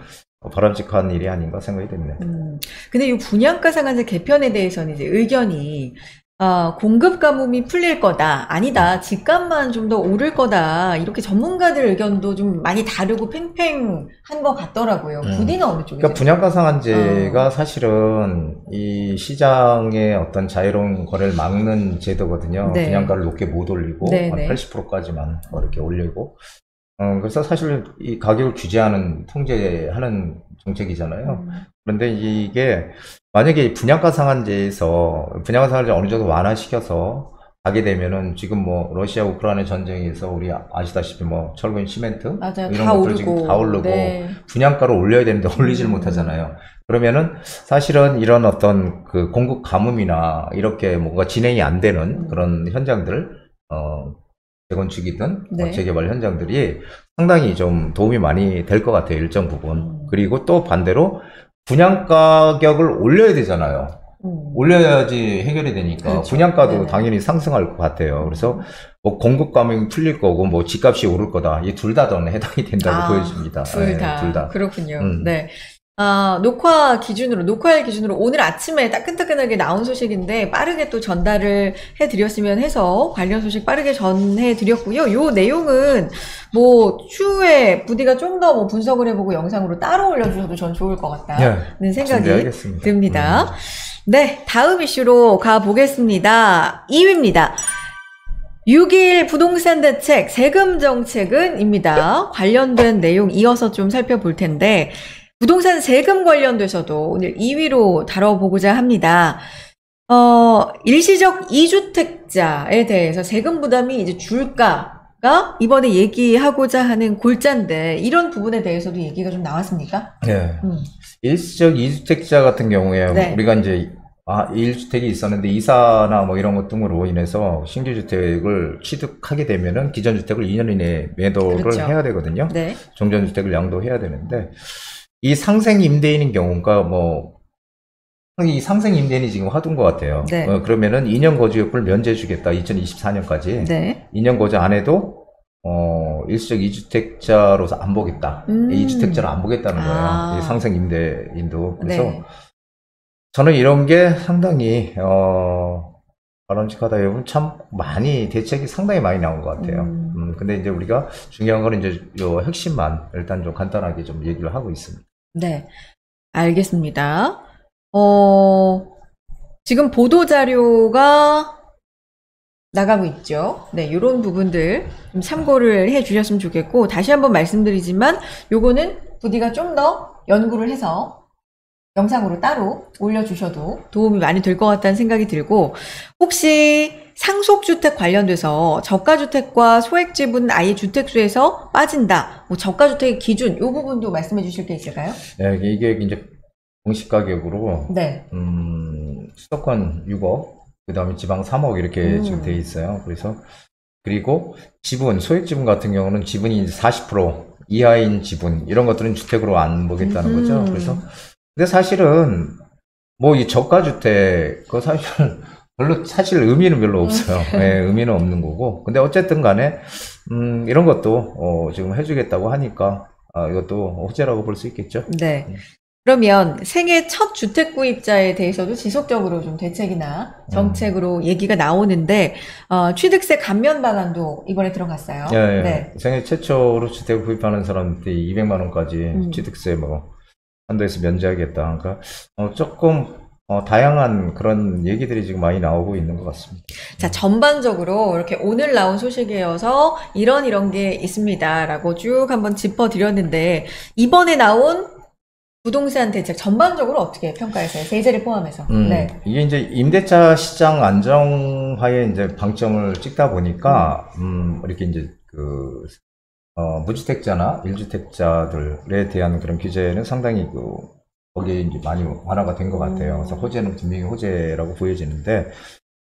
바람직한 일이 아닌가 생각이 됩니다. 음. 근데 이 분양가 상한제 개편에 대해서는 이제 의견이 아, 공급 가뭄이 풀릴 거다. 아니다. 집값만 좀 더 오를 거다. 이렇게 전문가들 의견도 좀 많이 다르고 팽팽한 것 같더라고요. 음. 부디는 어느 쪽이세요? 그러니까 분양가 상한제가 어. 사실은 이 시장의 어떤 자유로운 거래를 막는 제도거든요. 네. 분양가를 높게 못 올리고 네, 한 네. 80%까지만 이렇게 올리고. 어, 그래서 사실 이 가격을 규제하는 통제하는 정책이잖아요. 음. 그런데 이게 만약에 분양가 상한제에서 분양가 상한제 어느 정도 완화시켜서 가게 되면은 지금 뭐 러시아 우크라이나 전쟁에서 우리 아시다시피 뭐 철근 시멘트 맞아요. 이런 다 것들 지금. 다 오르고 네. 분양가를 올려야 되는데 올리질 음. 못하잖아요. 그러면은 사실은 이런 어떤 그 공급 가뭄이나 이렇게 뭔가 진행이 안 되는 음. 그런 현장들, 어, 재건축이든 네. 어, 재개발 현장들이 상당히 좀 도움이 많이 될 것 같아요. 일정 부분. 음. 그리고 또 반대로 분양 가격을 올려야 되잖아요. 음. 올려야지 해결이 되니까 그렇죠. 분양가도 네네. 당연히 상승할 것 같아요. 그래서 뭐 공급 가격이 풀릴 거고 뭐 집값이 오를 거다. 이 둘 다 저는 해당이 된다고 아, 보여집니다. 둘 네, 다. 둘 다. 그렇군요. 음. 네. 아, 녹화 기준으로, 녹화일 기준으로 오늘 아침에 따끈따끈하게 나온 소식인데 빠르게 또 전달을 해드렸으면 해서 관련 소식 빠르게 전해드렸고요. 요 내용은 뭐 추후에 부디가 좀 더 뭐 분석을 해보고 영상으로 따로 올려주셔도 전 좋을 것 같다는 네, 생각이 준비하겠습니다. 듭니다. 음. 네, 다음 이슈로 가보겠습니다. 2위입니다. 6일 부동산 대책, 세금 정책은 입니다. 관련된 내용 이어서 좀 살펴볼 텐데, 부동산 세금 관련돼서도 오늘 2위로 다뤄보고자 합니다. 어, 일시적 2주택자에 대해서 세금 부담이 이제 줄까가 이번에 얘기하고자 하는 골자인데, 이런 부분에 대해서도 얘기가 좀 나왔습니까? 네. 음. 일시적 2주택자 같은 경우에 네. 우리가 이제 아, 1주택이 있었는데 이사나 뭐 이런 것 등으로 인해서 신규 주택을 취득하게 되면은 기존 주택을 2년 이내에 매도를 그렇죠. 해야 되거든요. 네. 종전 주택을 양도해야 되는데 이 상생 임대인인 경우가 뭐 이 상생 임대인이 지금 화두인 것 같아요. 네. 어, 그러면은 2년 거주요건을 면제해 주겠다. 2024년까지. 네. 2년 거주 안 해도 어, 일시적 2주택자로서 안 보겠다. 음. 2주택자를 안 보겠다는 거예요. 아. 이 상생 임대인도. 그래서 네. 저는 이런 게 상당히 어, 바람직하다. 여러분 참 많이 대책이 상당히 많이 나온 것 같아요. 음. 음, 근데 이제 우리가 중요한 거는 이제 요 핵심만 일단 좀 간단하게 좀 얘기를 하고 있습니다. 네, 알겠습니다. 어, 지금 보도 자료가 나가고 있죠. 네, 이런 부분들 좀 참고를 해 주셨으면 좋겠고, 다시 한번 말씀드리지만, 요거는 부디가 좀 더 연구를 해서 영상으로 따로 올려주셔도 도움이 많이 될 것 같다는 생각이 들고, 혹시 상속주택 관련돼서 저가주택과 소액지분 아예 주택수에서 빠진다, 뭐 저가주택의 기준, 요 부분도 말씀해 주실 게 있을까요? 네, 이게 이제 공시 가격으로 네. 음, 수도권 6억, 그 다음에 지방 3억 이렇게 음. 지금 돼 있어요. 그래서, 그리고 지분, 소액 지분 같은 경우는 지분이 이제 40% 이하인 지분, 이런 것들은 주택으로 안 보겠다는 거죠. 음. 그래서, 근데 사실은, 뭐 이 저가주택, 그거 사실 별로, 사실 의미는 별로 없어요. 예, 의미는 없는 거고. 근데 어쨌든 간에, 음, 이런 것도 어, 지금 해주겠다고 하니까 아, 이것도 호재라고 볼 수 있겠죠. 네. 음. 그러면 생애 첫 주택 구입자에 대해서도 지속적으로 좀 대책이나 음. 정책으로 얘기가 나오는데 어, 취득세 감면 방안도 이번에 들어갔어요. 예, 예. 네. 생애 최초로 주택을 구입하는 사람들이 200만 원까지 음. 취득세 뭐 한도에서 면제하겠다. 그러니까 어, 조금 어, 다양한 그런 얘기들이 지금 많이 나오고 있는 것 같습니다. 자, 전반적으로 이렇게 오늘 나온 소식이어서 이런 이런 게 있습니다라고 쭉 한번 짚어드렸는데 이번에 나온 부동산 대책 전반적으로 어떻게 평가하세요? 세제를 포함해서. 음, 네. 이게 이제 임대차 시장 안정화에 이제 방점을 찍다 보니까, 음, 이렇게 이제 그, 어, 무주택자나 일주택자들에 대한 그런 규제는 상당히 그, 거기에 이제 많이 완화가 된 것 같아요. 그래서 호재는 분명히 호재라고 보여지는데,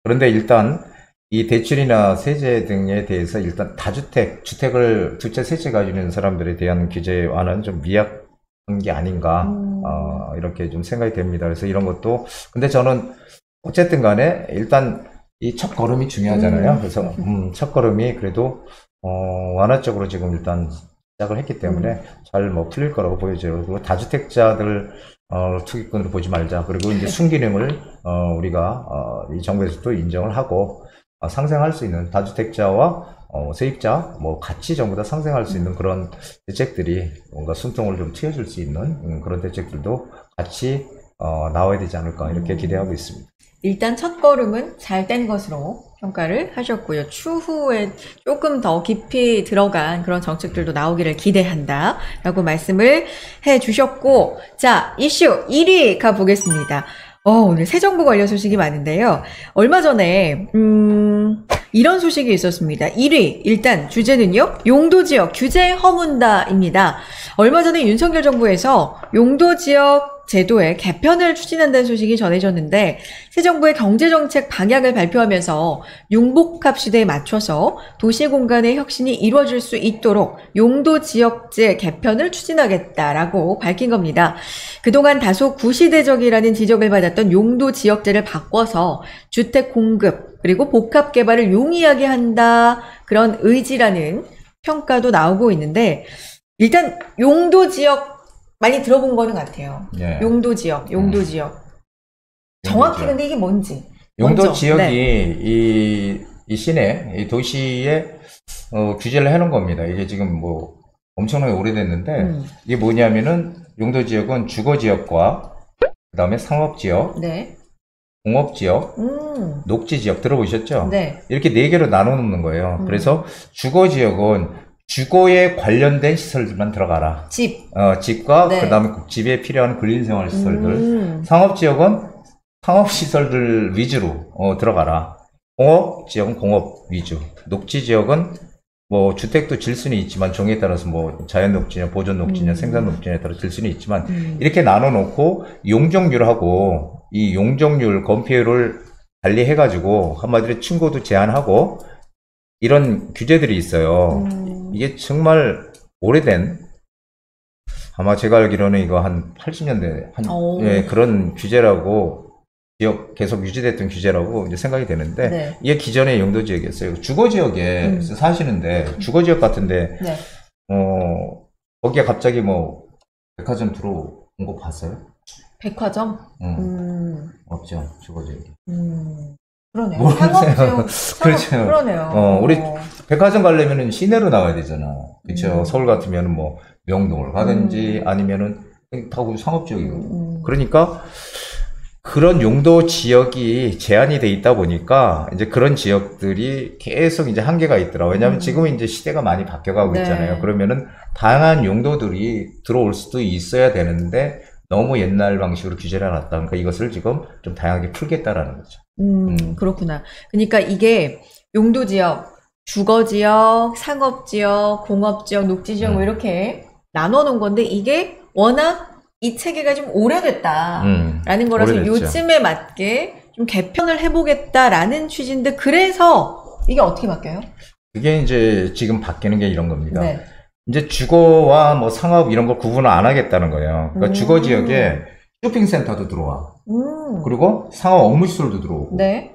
그런데 일단 이 대출이나 세제 등에 대해서 일단 다주택, 주택을 두 채, 세 채 가지고 있는 사람들에 대한 규제 완화는 좀 미약한 게 아닌가, 음. 어, 이렇게 좀 생각이 됩니다. 그래서 이런 것도, 근데 저는 어쨌든 간에 일단 이 첫 걸음이 중요하잖아요. 음. 그래서, 음, 첫 걸음이 그래도, 어, 완화 쪽으로 지금 일단 시작을 했기 때문에 음. 잘뭐 풀릴 거라고 보여져요. 그리고 다주택자들, 어, 투기꾼으로 보지 말자. 그리고 이제 순기능을, 어, 우리가, 어, 이 정부에서도 인정을 하고, 어, 상생할 수 있는 다주택자와 어, 세입자 뭐 같이 전부 다 상생할 수 있는 그런 대책들이 뭔가 숨통을 좀 트여줄 수 있는 음, 그런 대책들도 같이 어, 나와야 되지 않을까 이렇게 기대하고 있습니다. 일단 첫 걸음은 잘뗀 것으로 평가를 하셨고요. 추후에 조금 더 깊이 들어간 그런 정책들도 나오기를 기대한다. 라고 말씀을 해 주셨고, 자, 이슈 1위 가보겠습니다. 어, 오늘 새 정부 관련 소식이 많은데요. 얼마 전에, 음, 이런 소식이 있었습니다. 1위, 일단 주제는요, 용도 지역 규제 허문다입니다. 얼마 전에 윤석열 정부에서 용도 지역 제도의 개편을 추진한다는 소식이 전해졌는데, 새 정부의 경제정책 방향을 발표하면서 융복합 시대에 맞춰서 도시 공간의 혁신이 이루어질 수 있도록 용도 지역제 개편을 추진하겠다라고 밝힌 겁니다. 그동안 다소 구시대적이라는 지적을 받았던 용도 지역제를 바꿔서 주택 공급 그리고 복합 개발을 용이하게 한다 그런 의지라는 평가도 나오고 있는데 일단 용도 지역 많이 들어본 거는 같아요. 예. 용도 지역, 용도 음. 지역. 정확히 지역. 근데 이게 뭔지. 용도 먼저, 지역이 네. 이, 이 시내, 이 도시에 어, 규제를 해놓은 겁니다. 이게 지금 뭐 엄청나게 오래됐는데 음, 이게 뭐냐면은 용도 지역은 주거 지역과 그다음에 상업 지역, 네. 공업 지역, 음, 녹지 지역 들어보셨죠? 네. 이렇게 네 개로 나눠 놓는 거예요. 음. 그래서 주거 지역은 주거에 관련된 시설들만 들어가라. 집. 어, 집과 네. 그다음에 집에 필요한 근린 생활 시설들. 음, 상업 지역은 상업 시설들 위주로 어, 들어가라. 공업 지역은 공업 위주. 녹지 지역은 뭐 주택도 질 수는 있지만 종에 따라서 뭐 자연 녹지냐 보존 녹지냐 음. 생산 녹지냐에 따라 질 수는 있지만 음. 이렇게 나눠 놓고 용적률하고 이 용적률 건폐율을 관리해 가지고 한마디로 층고도 제한하고 이런 규제들이 있어요. 음, 이게 정말 오래된 아마 제가 알기로는 이거 한 80년대 한 오. 예, 그런 규제라고 지역 계속 유지됐던 규제라고 이제 생각이 되는데 네. 이게 기존의 용도 지역이었어요. 주거 지역에 음. 사시는데 주거 지역 같은데 네. 어 거기에 갑자기 뭐 백화점 들어온 거 봤어요? 백화점? 응, 음, 없죠 주거 지역에. 음. 그러네요. 모르세요. 상업지역. 상업, 그렇죠. 그러네요. 어, 우리 백화점 가려면은 시내로 나와야 되잖아. 그렇죠. 음. 서울 같으면은 뭐 명동을 가든지 아니면은 다 우리 상업 지역이고. 음, 그러니까 그런 용도 지역이 제한이 돼 있다 보니까 이제 그런 지역들이 계속 이제 한계가 있더라. 왜냐하면 음. 지금은 이제 시대가 많이 바뀌어가고 네. 있잖아요. 그러면은 다양한 용도들이 들어올 수도 있어야 되는데 너무 옛날 방식으로 규제를 해놨다. 그러니까 이것을 지금 좀 다양하게 풀겠다라는 거죠. 음, 음. 그렇구나. 그러니까 이게 용도 지역, 주거 지역, 상업 지역, 공업 지역, 녹지 지역 뭐 음. 이렇게 나눠 놓은 건데 이게 워낙 이 체계가 좀 오래됐다라는 음. 거라서 오래됐죠. 요즘에 맞게 좀 개편을 해보겠다라는 취지인데 그래서 이게 어떻게 바뀌어요? 그게 이제 지금 바뀌는 게 이런 겁니다. 네. 이제 주거와 뭐 상업 이런 걸 구분을 안 하겠다는 거예요. 그러니까 음. 주거 지역에 쇼핑센터도 들어와. 음. 그리고 상업 업무 시설도 들어오고. 네.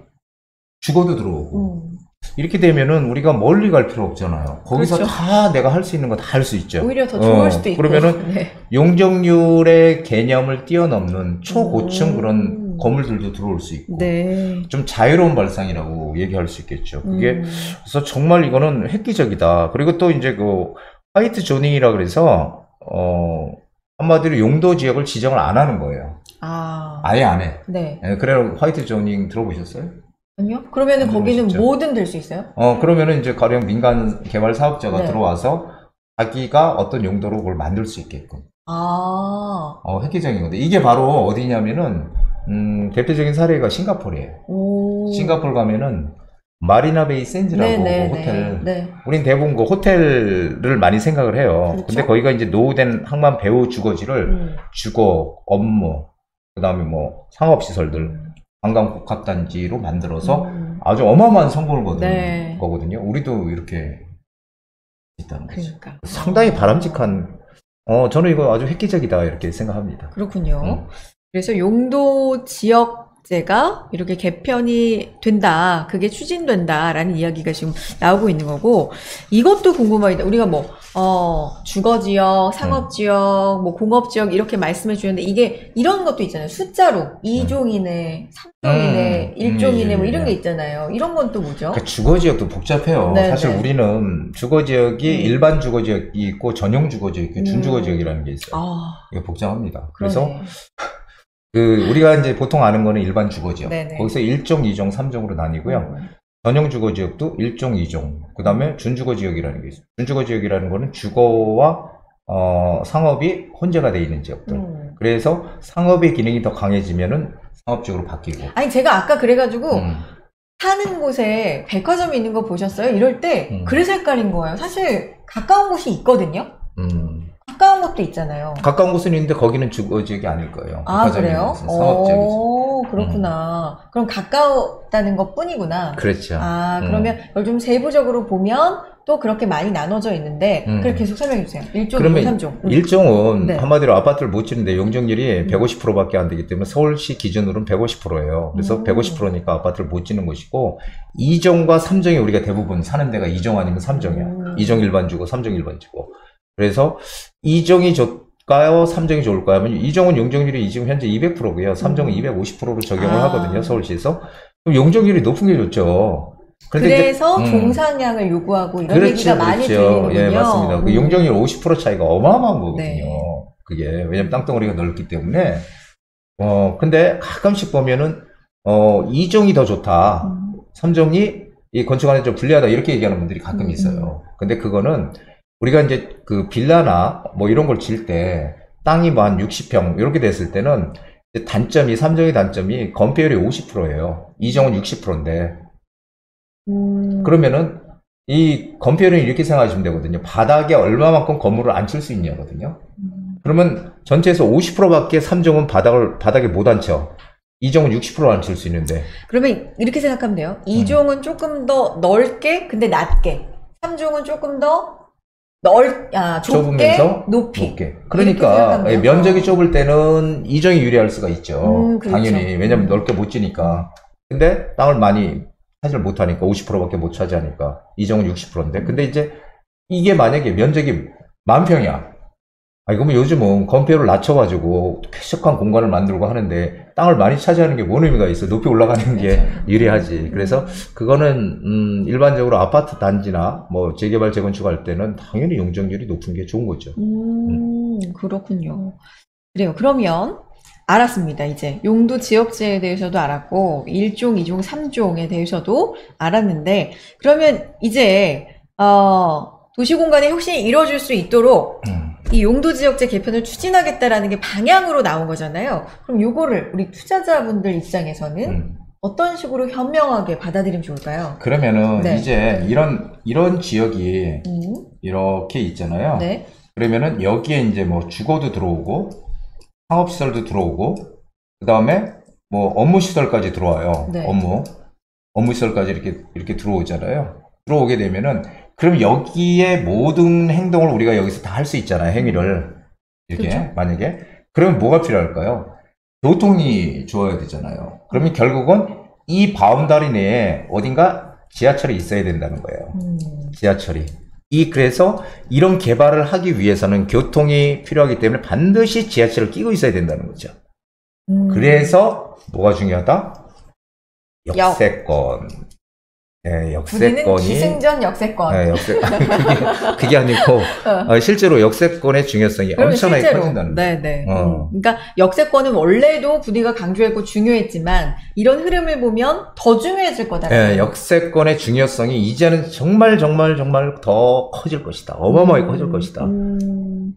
주거도 들어오고. 음. 이렇게 되면은 우리가 멀리 갈 필요 없잖아요. 거기서 그렇죠. 다 내가 할 수 있는 거 다 할 수 있죠. 오히려 더 좋을 어, 수도 있고. 그러면은 네. 용적률의 개념을 뛰어넘는 초고층 음. 그런 건물들도 들어올 수 있고 네. 좀 자유로운 발상이라고 얘기할 수 있겠죠. 그게 음. 그래서 정말 이거는 획기적이다. 그리고 또 이제 그 화이트 조닝이라 그래서 어 한마디로 용도 지역을 지정을 안 하는 거예요. 아. 아예 안 해. 네. 예, 그래 화이트 조닝 들어보셨어요? 아니요? 그러면은 안 거기는? 뭐든 될 수 있어요? 어 그러면은 이제 가령 민간 개발 사업자가 네. 들어와서 자기가 어떤 용도로 그걸 만들 수 있게끔 아. 어 획기적인 건데 이게 바로 어디냐면은 음, 대표적인 사례가 싱가포르예요. 오. 싱가포르 가면은 마리나 베이 샌즈라고 네네네. 그 호텔 네. 우린 대부분 그 호텔을 많이 생각을 해요. 그렇죠. 근데 거기가 이제 노후된 항만 배우 주거지를 음. 주거, 업무, 그 다음에 뭐 상업 시설들, 관광 복합 단지로 만들어서 음. 아주 어마어마한 성공을 거둔 네. 거거든요. 우리도 이렇게 있다는 거죠. 그러니까. 상당히 바람직한, 어, 저는 이거 아주 획기적이다, 이렇게 생각합니다. 그렇군요. 음. 그래서 용도 지역 제가 이렇게 개편이 된다, 그게 추진된다라는 이야기가 지금 나오고 있는 거고, 이것도 궁금합니다. 우리가 뭐, 어, 주거지역, 상업지역, 뭐, 공업지역 이렇게 말씀해 주는데, 이게 이런 것도 있잖아요. 숫자로 2종이네, 3종이네, 음. 1종이네, 뭐 음, 이런 게 예. 있잖아요. 이런 건 또 뭐죠? 그 주거지역도 복잡해요. 네, 사실 네. 우리는 주거지역이 음. 일반 주거지역이 있고 전용 주거지역이 음. 준주거지역이라는 게 있어요. 아, 이게 복잡합니다. 그래서 그러네. 그 우리가 이제 보통 아는 거는 일반 주거지역. 네네. 거기서 1종, 2종, 3종으로 나뉘고요. 음. 전용 주거 지역도 1종, 2종. 그다음에 준주거 지역이라는 게 있어요. 준주거 지역이라는 거는 주거와 어, 상업이 혼재가 돼 있는 지역들. 음. 그래서 상업의 기능이 더 강해지면은 상업적으로 바뀌고. 아니, 제가 아까 그래가지고, 음. 사는 곳에 백화점이 있는 거 보셨어요? 이럴 때 음. 그래서 헷갈린 거예요. 사실 가까운 곳이 있거든요. 음. 가까운 곳도 있잖아요. 가까운 곳은 있는데 거기는 주거지역이 아닐 거예요. 아 그래요? 오 그렇구나. 그럼 가까웠다는 것 뿐이구나. 그렇죠. 아 음. 그러면 그걸 좀 세부적으로 보면 또 그렇게 많이 나눠져 있는데 음. 그걸 계속 설명해 주세요. 1종, 그러면 2종, 3종. 음. 일종은 네. 한마디로 아파트를 못 짓는데 용적률이 음. 150%밖에 안 되기 때문에 서울시 기준으로는 150%예요. 그래서 음. 150%니까 아파트를 못 짓는 것이고 2종과 3종이 우리가 대부분 사는 데가 2종 아니면 3종이야. 음. 2종 일반주고 3종 일반주고. 그래서 2종이 좋을까요? 3종이 좋을까요? 하면 2종은 용적률이 지금 현재 200%고요. 3종은 음. 250%로 적용을 아. 하거든요. 서울시에서. 그럼 용적률이 높은 게 좋죠. 그런데 이제- 그래서 음. 종상향을 요구하고 이런 그렇죠, 얘기가 많이 그렇죠. 들리는군요. 예, 맞습니다. 그 음. 용적률 50% 차이가 어마어마한 거거든요. 네. 그게 왜냐면 땅덩어리가 넓기 때문에. 어 근데 가끔씩 보면은 어 2종이 더 좋다. 음. 3종이 이 건축안에 좀 불리하다 이렇게 얘기하는 분들이 가끔 음, 있어요. 근데 그거는 우리가 이제 그 빌라나 뭐 이런 걸 질 때 땅이 뭐 한 60평 이렇게 됐을 때는 단점이 3종의 단점이 건폐율이 50%예요. 2종은 60%인데 음. 그러면은 이 건폐율은 이렇게 생각하시면 되거든요. 바닥에 얼마만큼 건물을 앉힐 수 있냐거든요. 음. 그러면 전체에서 50%밖에 3종은 바닥을 바닥에 못 앉혀. 2종은 60% 앉힐 수 있는데 그러면 이렇게 생각하면 돼요. 음. 2종은 조금 더 넓게, 근데 낮게. 3종은 조금 더 넓, 아, 좁게, 좁으면서 높이. 높게. 그러니까 예, 면적이 좁을 때는 2종이 유리할 수가 있죠. 음, 그렇죠. 당연히 왜냐면 음. 넓게 못 지니까. 근데 땅을 많이 사실 못 하니까 50%밖에 못 차지하니까 2종은 60%인데 근데 이제 이게 만약에 면적이 만 평이야. 아니 그러면 요즘은 건폐율을 낮춰가지고 쾌적한 공간을 만들고 하는데 땅을 많이 차지하는 게 뭔 의미가 있어? 높이 올라가는 게. 유리하지. 그래서 그거는 음, 일반적으로 아파트 단지나 뭐 재개발 재건축할 때는 당연히 용적률이 높은 게 좋은 거죠. 음, 그렇군요. 그래요. 그러면 알았습니다. 이제 용도 지역제에 대해서도 알았고 1종, 2종, 3종에 대해서도 알았는데 그러면 이제 어, 도시 공간의 혁신이 이루어질 수 있도록 음. 이 용도 지역제 개편을 추진하겠다라는 게 방향으로 나온 거잖아요. 그럼 요거를 우리 투자자분들 입장에서는 음. 어떤 식으로 현명하게 받아들이면 좋을까요? 그러면은 네. 이제 이런 이런 지역이 음, 이렇게 있잖아요. 네. 그러면은 여기에 이제 뭐 주거도 들어오고 상업시설도 들어오고 그 다음에 뭐 업무시설까지 들어와요. 네. 업무 업무시설까지 이렇게 이렇게 들어오잖아요. 들어오게 되면은 그럼 여기에 모든 행동을 우리가 여기서 다 할 수 있잖아요. 행위를 이렇게 그렇죠. 만약에 그러면 뭐가 필요할까요? 교통이 좋아야 되잖아요. 그러면 결국은 이 바운다리 내에 어딘가 지하철이 있어야 된다는 거예요. 음. 지하철이. 이 그래서 이런 개발을 하기 위해서는 교통이 필요하기 때문에 반드시 지하철을 끼고 있어야 된다는 거죠. 음. 그래서 뭐가 중요하다? 역. 역세권. 네, 부디는 역세권이 기승전 역세권. 네, 역세 그게, 그게 아니고 어. 어, 실제로 역세권의 중요성이 엄청나게 실제로 커진다는 거예요. 네 네. 어. 음. 그러니까 역세권은 원래도 부디가 강조했고 중요했지만 이런 흐름을 보면 더 중요해질 거다. 예, 역세권의 중요성이 이제는 정말 정말 정말 더 커질 것이다. 어마어마하게 커질 것이다. 음.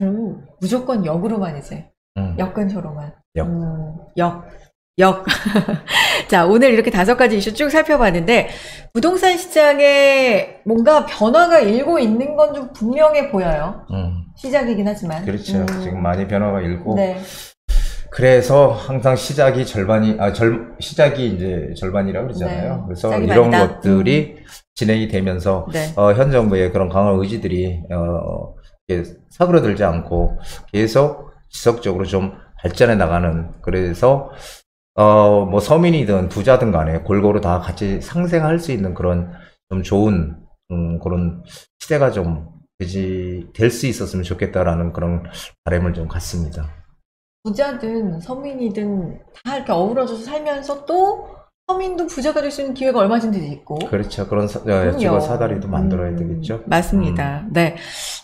음, 무조건 역으로만 이제 음, 역 근처로만. 역. 음, 역. 역. 자, 오늘 이렇게 다섯 가지 이슈 쭉 살펴봤는데, 부동산 시장에 뭔가 변화가 일고 있는 건 좀 분명해 보여요. 음, 시작이긴 하지만. 그렇죠. 음, 지금 많이 변화가 일고 네. 그래서 항상 시작이 절반이 아 절 시작이 이제 절반이라고 그러잖아요. 네, 그래서 이런 반이다. 것들이 진행이 되면서 네. 어, 현 정부의 그런 강한 의지들이 어, 사그러들지 않고 계속 지속적으로 좀 발전해 나가는 그래서 어, 뭐 서민이든 부자든 간에 골고루 다 같이 상생할 수 있는 그런 좀 좋은 음, 그런 시대가 좀 되지 될 수 있었으면 좋겠다라는 그런 바람을 좀 갖습니다. 부자든 서민이든 다 이렇게 어우러져서 살면서 또 서민도 부자가 될 수 있는 기회가 얼마든지 있고. 그렇죠. 그런 사. 직업 사다리도 만들어야 음, 되겠죠. 맞습니다. 네.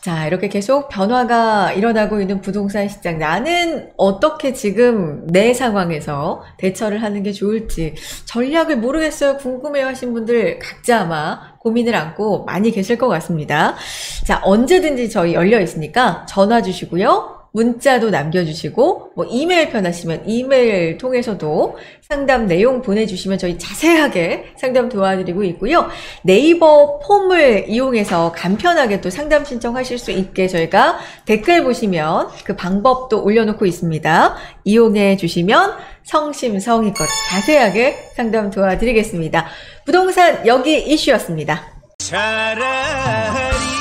자, 이렇게 계속 변화가 일어나고 있는 부동산 시장. 나는 어떻게 지금 내 상황에서 대처를 하는 게 좋을지 전략을 모르겠어요. 궁금해 하신 분들 각자 아마 고민을 안고 많이 계실 것 같습니다. 자, 언제든지 저희 열려 있으니까 전화 주시고요. 문자도 남겨주시고, 뭐, 이메일 편하시면 이메일 통해서도 상담 내용 보내주시면 저희 자세하게 상담 도와드리고 있고요. 네이버 폼을 이용해서 간편하게 또 상담 신청하실 수 있게 저희가 댓글 보시면 그 방법도 올려놓고 있습니다. 이용해 주시면 성심성의껏 자세하게 상담 도와드리겠습니다. 부동산 여기 이슈였습니다. 차라리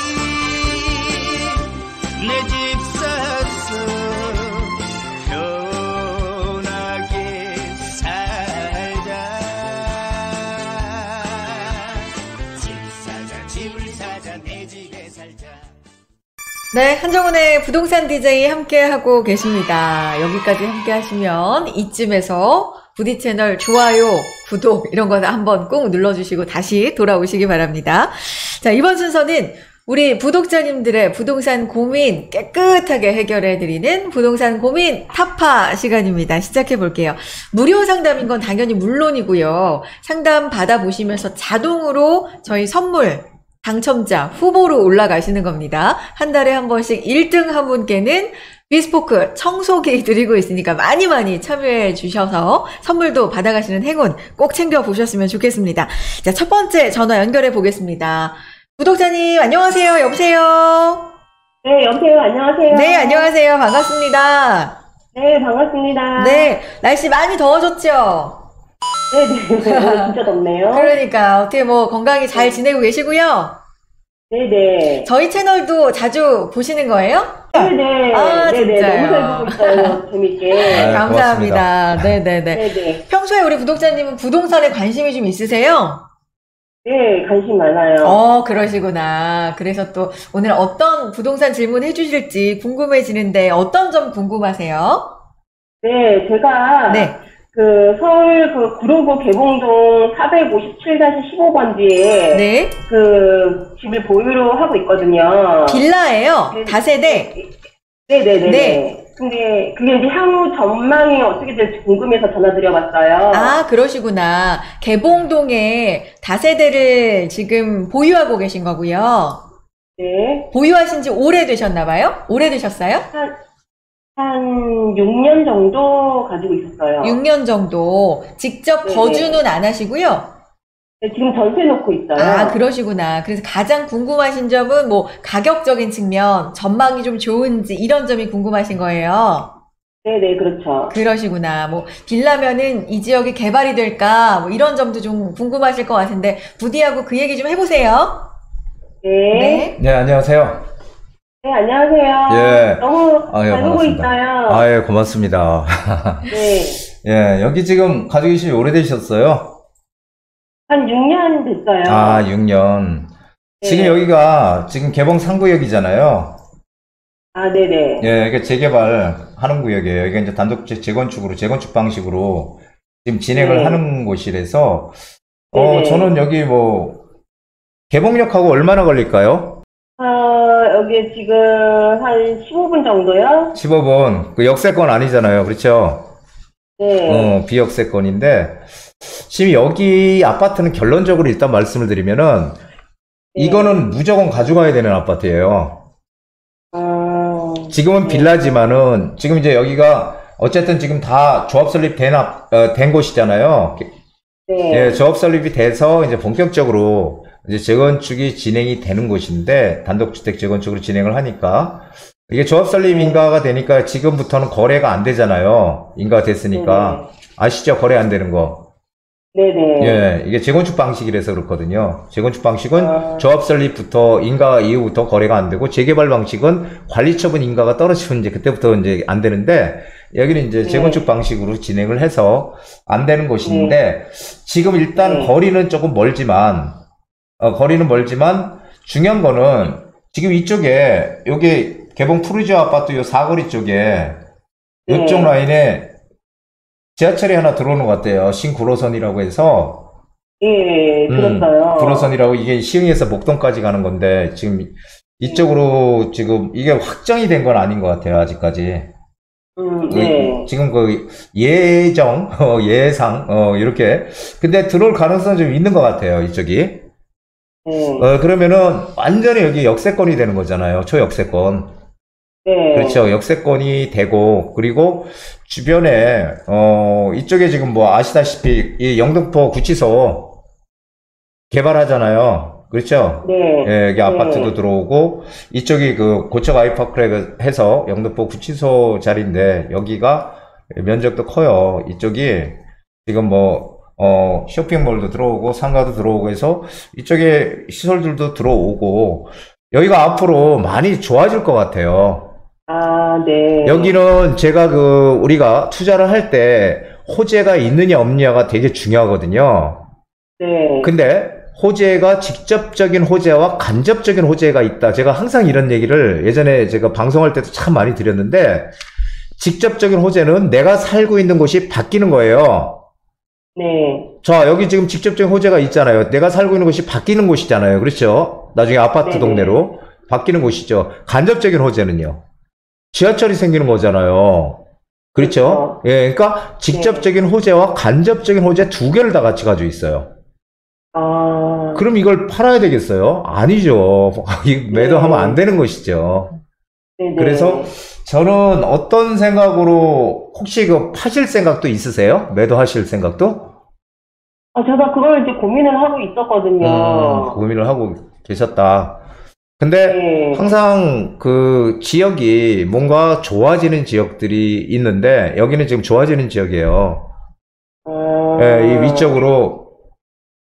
네, 한정훈의 부동산 DJ 함께하고 계십니다. 여기까지 함께 하시면 이쯤에서 부디 채널 좋아요, 구독 이런 거 한번 꼭 눌러주시고 다시 돌아오시기 바랍니다. 자, 이번 순서는 우리 구독자님들의 부동산 고민 깨끗하게 해결해드리는 부동산 고민 타파 시간입니다. 시작해 볼게요. 무료 상담인 건 당연히 물론이고요. 상담 받아보시면서 자동으로 저희 선물 당첨자 후보로 올라가시는 겁니다. 한 달에 한 번씩 1등 한 분께는 비스포크 청소기 드리고 있으니까 많이 많이 참여해 주셔서 선물도 받아가시는 행운 꼭 챙겨 보셨으면 좋겠습니다. 자, 첫 번째 전화 연결해 보겠습니다. 구독자님, 안녕하세요. 여보세요? 네, 여보세요. 안녕하세요. 네, 안녕하세요. 반갑습니다. 네, 반갑습니다. 네, 날씨 많이 더워졌죠? 네, 네. 오늘 진짜 덥네요. 그러니까, 어떻게 뭐 건강히 잘 지내고 계시고요? 네, 네. 저희 채널도 자주 보시는 거예요? 네, 네. 아, 네, 네. 진짜요? 너무 잘 보고 있어요. 재밌게. 아, 감사합니다. 네네네. 네, 네. 평소에 우리 구독자님은 부동산에 관심이 좀 있으세요? 네, 관심 많아요. 어, 그러시구나. 그래서 또 오늘 어떤 부동산 질문 해주실지 궁금해지는데 어떤 점 궁금하세요? 네, 제가 네. 그 서울 그 구로구 개봉동 457-15번지에 네. 그 집을 보유로 하고 있거든요. 빌라예요. 네. 다세대. 네, 네, 네. 네. 네. 근데 그게 이제 향후 전망이 어떻게 될지 궁금해서 전화드려봤어요. 아, 그러시구나. 개봉동에 다세대를 지금 보유하고 계신 거고요. 네. 보유하신 지 오래되셨나 봐요? 오래되셨어요? 한, 한 6년 정도 가지고 있었어요. 6년 정도. 직접 네네. 거주는 안 하시고요. 네, 지금 전세 놓고 있어요. 아, 그러시구나. 그래서 가장 궁금하신 점은 뭐 가격적인 측면, 전망이 좀 좋은지 이런 점이 궁금하신 거예요. 네네, 그렇죠. 그러시구나. 뭐 빌라면은 이 지역이 개발이 될까? 뭐 이런 점도 좀 궁금하실 것 같은데 부디하고 그 얘기 좀 해보세요. 네. 네. 네, 안녕하세요. 안녕하세요. 예. 너무 아, 예, 잘 보고 반갑습니다. 있어요. 아, 예, 고맙습니다. 네. 예, 여기 지금 가지고 계신 지 오래되셨어요? 한 6년 됐어요. 아, 6년. 네. 지금 여기가 지금 개봉 3구역이잖아요. 아, 네네. 예, 이게 재개발 하는 구역이에요. 이게 이제 단독 재- 재건축으로, 재건축 방식으로 지금 진행을 네. 하는 곳이라서, 어, 네네. 저는 여기 뭐, 개봉역하고 얼마나 걸릴까요? 아, 여기 지금 한 15분 정도요? 15분. 그 역세권 아니잖아요. 그렇죠? 네. 어, 비역세권인데, 지금 여기 아파트는 결론적으로 일단 말씀을 드리면은, 네. 이거는 무조건 가져가야 되는 아파트예요. 아, 지금은 네. 빌라지만은, 지금 이제 여기가, 어쨌든 지금 다 조합 설립 된, 앞- 어, 된 곳이잖아요. 네. 예, 조합 설립이 돼서 이제 본격적으로 이제 재건축이 진행이 되는 곳인데, 단독주택 재건축으로 진행을 하니까, 이게 조합 설립 인가가 되니까 지금부터는 거래가 안 되잖아요. 인가가 됐으니까. 아시죠? 거래 안 되는 거. 네네. 예, 이게 재건축 방식이라서 그렇거든요. 재건축 방식은 아. 조합 설립부터 인가 이후부터 거래가 안 되고 재개발 방식은 관리처분 인가가 떨어지면 이제 그때부터 이제 안 되는데 여기는 이제 네. 재건축 방식으로 진행을 해서 안 되는 곳인데 지금 일단 네. 거리는 조금 멀지만 어, 거리는 멀지만 중요한 거는 지금 이쪽에 여기 개봉 푸르지오 아파트 요 사거리 쪽에 이쪽 네. 라인에 지하철이 하나 들어오는 것 같아요. 신구로선이라고 해서 예, 음, 들었어요. 구로선이라고 이게 시흥에서 목동까지 가는 건데 지금 이쪽으로 지금 이게 확정이 된 건 아닌 것 같아요. 아직까지. 음, 그 네. 지금 그 예정, 어, 예상, 어, 이렇게. 근데 들어올 가능성은 좀 있는 것 같아요. 이쪽이. 네. 어, 그러면은 완전히 여기 역세권이 되는 거잖아요. 초역세권. 네. 그렇죠. 역세권이 되고, 그리고 주변에, 어, 이쪽에 지금 뭐 아시다시피 이 영등포 구치소 개발하잖아요. 그렇죠. 네. 예, 여기 네. 아파트도 들어오고, 이쪽이 그 고척 아이파크를 해서 영등포 구치소 자리인데, 여기가 면적도 커요. 이쪽이 지금 뭐, 어, 쇼핑몰도 들어오고, 상가도 들어오고 해서, 이쪽에 시설들도 들어오고, 여기가 앞으로 많이 좋아질 것 같아요. 아, 네. 여기는 제가 그, 우리가 투자를 할 때, 호재가 있느냐 없느냐가 되게 중요하거든요. 네. 근데 호재가 직접적인 호재와 간접적인 호재가 있다. 제가 항상 이런 얘기를 예전에 제가 방송할 때도 참 많이 드렸는데 직접적인 호재는 내가 살고 있는 곳이 바뀌는 거예요. 네. 자, 여기 지금 직접적인 호재가 있잖아요. 내가 살고 있는 곳이 바뀌는 곳이잖아요. 그렇죠? 나중에 아파트 네네. 동네로 바뀌는 곳이죠. 간접적인 호재는요. 지하철이 생기는 거잖아요. 그렇죠? 예, 그러니까 직접적인 호재와 간접적인 호재 두 개를 다 같이 가지고 있어요. 아, 그럼 이걸 팔아야 되겠어요? 아니죠. 이 매도하면 안 되는 것이죠. 네네. 그래서 저는 어떤 생각으로 혹시 그 파실 생각도 있으세요? 매도하실 생각도? 아, 제가 그걸 이제 고민을 하고 있었거든요. 음, 고민을 하고 계셨다. 근데 네. 항상 그 지역이 뭔가 좋아지는 지역들이 있는데 여기는 지금 좋아지는 지역이에요. 아, 예, 이 위쪽으로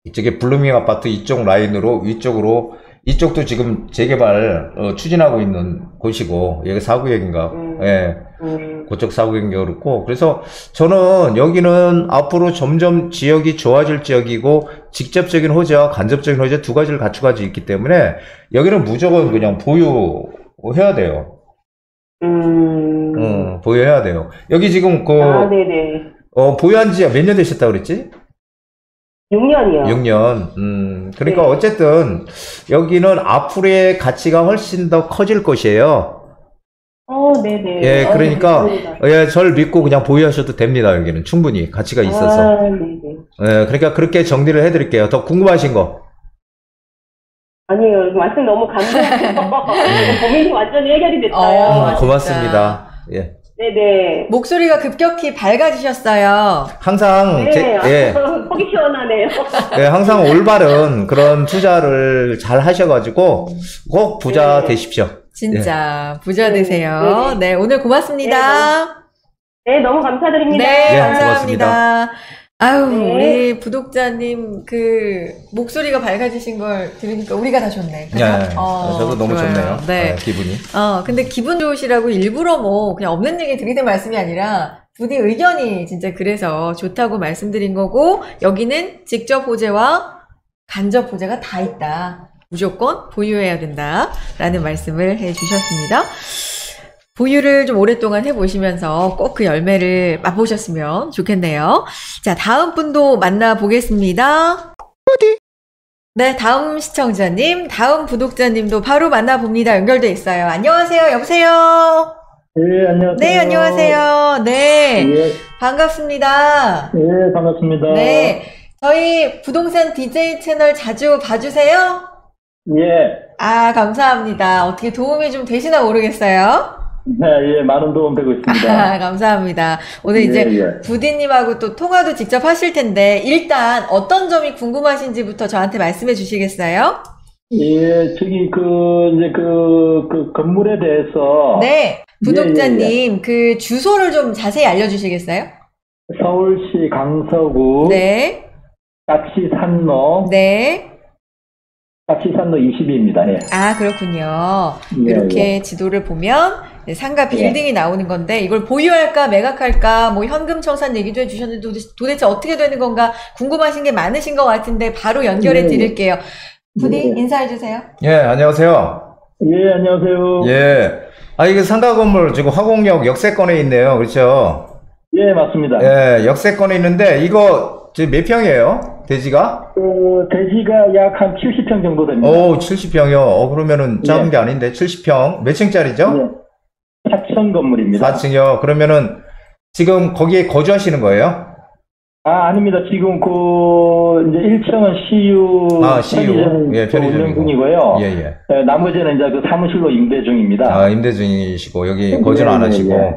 이쪽에 블루밍 아파트 이쪽 라인으로 위쪽으로 이쪽도 지금 재개발 어, 추진하고 있는 곳이고 여기 사구역인가 음. 예 음, 그쪽 사구역인가 그렇고 그래서 저는 여기는 앞으로 점점 지역이 좋아질 지역이고 직접적인 호재와 간접적인 호재 두 가지를 갖춰가지고 있기 때문에 여기는 무조건 그냥 보유해야 돼요. 음. 어, 보유해야 돼요. 여기 지금 그 아, 네네. 어, 보유한 지몇년 되셨다 그랬지? 6년이요. 6년. 음, 그러니까 네. 어쨌든 여기는 앞으로의 가치가 훨씬 더 커질 것이에요. 어, 네네. 예, 어, 그러니까 감사합니다. 예, 절 믿고 그냥 보유하셔도 됩니다. 여기는 충분히 가치가 있어서. 아, 네네. 예, 그러니까 그렇게 정리를 해드릴게요. 더 궁금하신 거. 아니요, 말씀 너무 감사해요. 고민이 완전히 해결이 됐어요. 어, 음, 고맙습니다. 예. 네네. 목소리가 급격히 밝아지셨어요. 항상 네, 제, 아, 예, 속이 시원하네요. 예, 항상 올바른 그런 투자를 잘 하셔가지고 꼭 부자 네. 되십시오. 진짜 부자 네, 되세요. 네, 네, 오늘 고맙습니다. 네, 너무 감사드립니다. 네, 예, 감사합니다. 아유, 네. 우리 구독자님 그 목소리가 밝아지신 걸 들으니까 우리가 다 좋네. 그죠? 예, 어, 저도 너무 좋아요. 좋네요. 네. 예, 기분이. 어, 근데 기분 좋으시라고 일부러 뭐 그냥 없는 얘기 드리는 말씀이 아니라 부디 의견이 진짜 그래서 좋다고 말씀드린 거고 여기는 직접 호재와 간접 호재가 다 있다. 무조건 보유해야 된다라는 말씀을 해주셨습니다. 보유를 좀 오랫동안 해보시면서 꼭 그 열매를 맛보셨으면 좋겠네요. 자, 다음 분도 만나보겠습니다. 네, 다음 시청자님, 다음 구독자님도 바로 만나봅니다. 연결돼 있어요. 안녕하세요. 여보세요? 예, 안녕하세요. 네, 안녕하세요. 네, 예, 반갑습니다. 예, 반갑습니다. 네, 저희 부동산 DJ 채널 자주 봐주세요. 예, 아, 감사합니다. 어떻게 도움이 좀 되시나 모르겠어요. 네, 예, 많은 도움 되고 있습니다. 아, 감사합니다. 오늘 이제 예, 예. 부디님하고 또 통화도 직접 하실 텐데, 일단 어떤 점이 궁금하신지부터 저한테 말씀해 주시겠어요? 예, 저기, 그, 이제 그, 그 건물에 대해서. 네, 예, 구독자님, 그 주소를 좀 자세히 알려주시겠어요? 서울시 강서구. 네, 까치산로. 네. 까치산로 22입니다. 예. 아, 그렇군요. 예, 이렇게 지도를 보면 네, 상가 빌딩이 나오는 건데 이걸 보유할까 매각할까 뭐 현금 청산 얘기도 해주셨는데 도대체, 도대체 어떻게 되는 건가 궁금하신 게 많으신 것 같은데 바로 연결해 예, 예. 드릴게요. 부디 예. 인사해 주세요. 예, 안녕하세요. 예, 안녕하세요. 예. 아, 이게 상가 건물 지금 화곡역 역세권에 있네요. 그렇죠? 예, 맞습니다. 예, 역세권에 있는데 이거 지금 몇 평이에요? 대지가? 그, 대지가 약 한 70평 정도 됩니다. 오, 70평이요. 어, 그러면은 작은 예. 게 아닌데 70평. 몇 층짜리죠? 예. 4층 건물입니다. 4층이요. 그러면은 지금 거기에 거주하시는 거예요? 아, 아닙니다. 지금 그, 이제 1층은 CU. 아, CU. 예, 편의점이고. 운영 중이고요. 예, 예. 예, 나머지는 이제 그 사무실로 임대 중입니다. 아, 임대 중이시고 여기 예, 거주는 안 예, 하시고 예.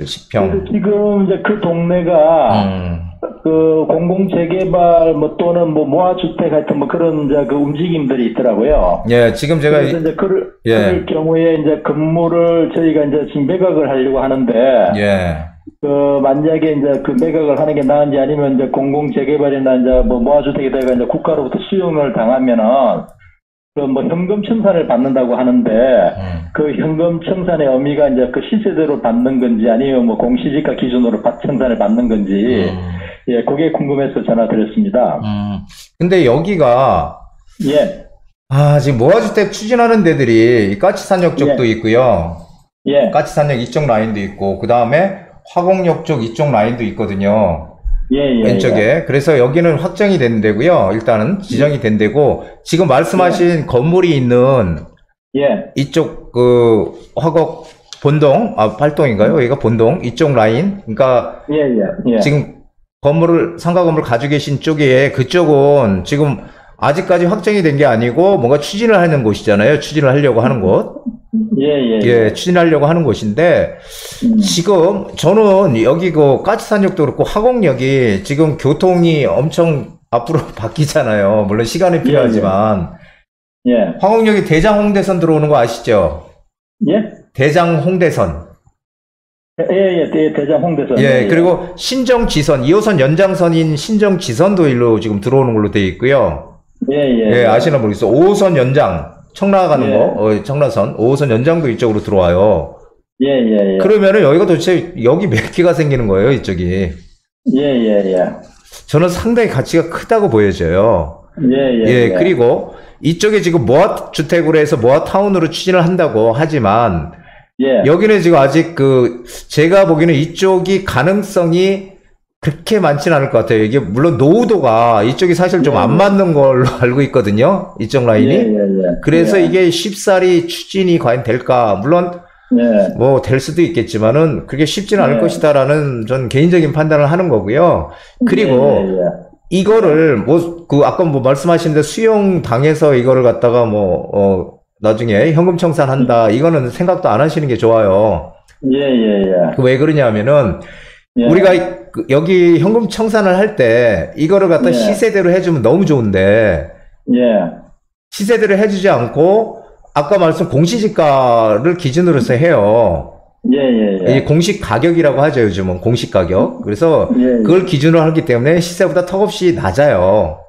70평. 그래서 지금 이제 그 동네가 음. 그 공공 재개발 뭐 또는 뭐 모아주택 하여튼 뭐 그런 이제 그 움직임들이 있더라고요. 예, 지금 제가 그래서 이제 그럴, 예. 그럴 경우에 이제 건물을 저희가 이제 지금 매각을 하려고 하는데 예. 그 만약에 이제 그 매각을 하는 게 나은지 아니면 이제 공공 재개발이나 이제 뭐 모아주택에다가 이제 국가로부터 수용을 당하면은 그 뭐 현금 청산을 받는다고 하는데 음. 그 현금 청산의 의미가 이제 그 시세대로 받는 건지 아니면 뭐 공시지가 기준으로 받- 청산을 받는 건지 음. 예 그게 궁금해서 전화 드렸습니다. 음. 근데 여기가 예 아, 지금 모아주택 추진하는 데들이 이 까치산역 쪽도 있고요. 예, 까치산역 이쪽 라인도 있고, 그 다음에 화곡역 쪽 이쪽 라인도 있거든요. 예, 예, 왼쪽에. 그래서 여기는 확정이 된 데고요. 일단은 지정이 된 데고, 지금 말씀하신 건물이 있는 예, 이쪽 그 화곡 본동, 아, 팔동인가요? 여기가 본동, 이쪽 라인. 그러니까 예, 예, 예. 지금 건물을, 상가 건물 가지고 계신 쪽에 그쪽은 지금 아직까지 확정이 된 게 아니고 뭔가 추진을 하는 곳이잖아요. 추진을 하려고 하는 곳. 예, 예, 예, 추진하려고 하는 곳인데 음, 지금 저는 여기 그 까치산역도 그렇고 화곡역이 지금 교통이 엄청 앞으로 바뀌잖아요. 물론 시간이 필요하지만 예, 화곡역이 대장 홍대선 들어오는 거 아시죠? 예, 대장 홍대선. 예, 예, 대, 대장 홍대선. 예, 그리고 신정지선, 2호선 연장선인 신정지선도 일로 지금 들어오는 걸로 되어 있고요. 예, 예, 예, 아시나 모르겠어요. 5호선 연장, 청라 가는 예. 거, 어, 청라선, 5호선 연장도 이쪽으로 들어와요. 예, 예, 예, 그러면은 여기가 도대체 여기 몇 개가 생기는 거예요, 이쪽이. 예, 예, 예, 저는 상당히 가치가 크다고 보여져요. 예, 예, 예, 그리고 이쪽에 지금 모아 주택으로 해서 모아 타운으로 추진을 한다고 하지만 예, 여기는 지금 아직 그 제가 보기에는 이쪽이 가능성이 그렇게 많지는 않을 것 같아요. 이게 물론 노후도가 이쪽이 사실 좀안 맞는 걸로 알고 있거든요. 이쪽 라인이. 예, 예, 예. 그래서 예, 이게 쉽사리 추진이 과연 될까? 물론 예, 뭐될 수도 있겠지만은 그게 쉽지는 않을 네. 것이다라는 전 개인적인 판단을 하는 거고요. 그리고 예, 예, 이거를 뭐 그 아까 뭐 말씀하신 대 수용 당해서 이거를 갖다가 뭐 어 나중에 현금 청산한다 이거는 생각도 안 하시는 게 좋아요. 예, 예, 예. 그 왜 그러냐면은 예. 우리가 이- 그 여기 현금 청산을 할 때 이거를 갖다 예. 시세대로 해주면 너무 좋은데 예, 시세대로 해주지 않고 아까 말씀 공시지가를 기준으로 해서 해요. 예, 예, 예. 이 공식 가격이라고 하죠 요즘은 공식 가격. 그래서 예, 그걸 기준으로 하기 때문에 시세보다 턱없이 낮아요.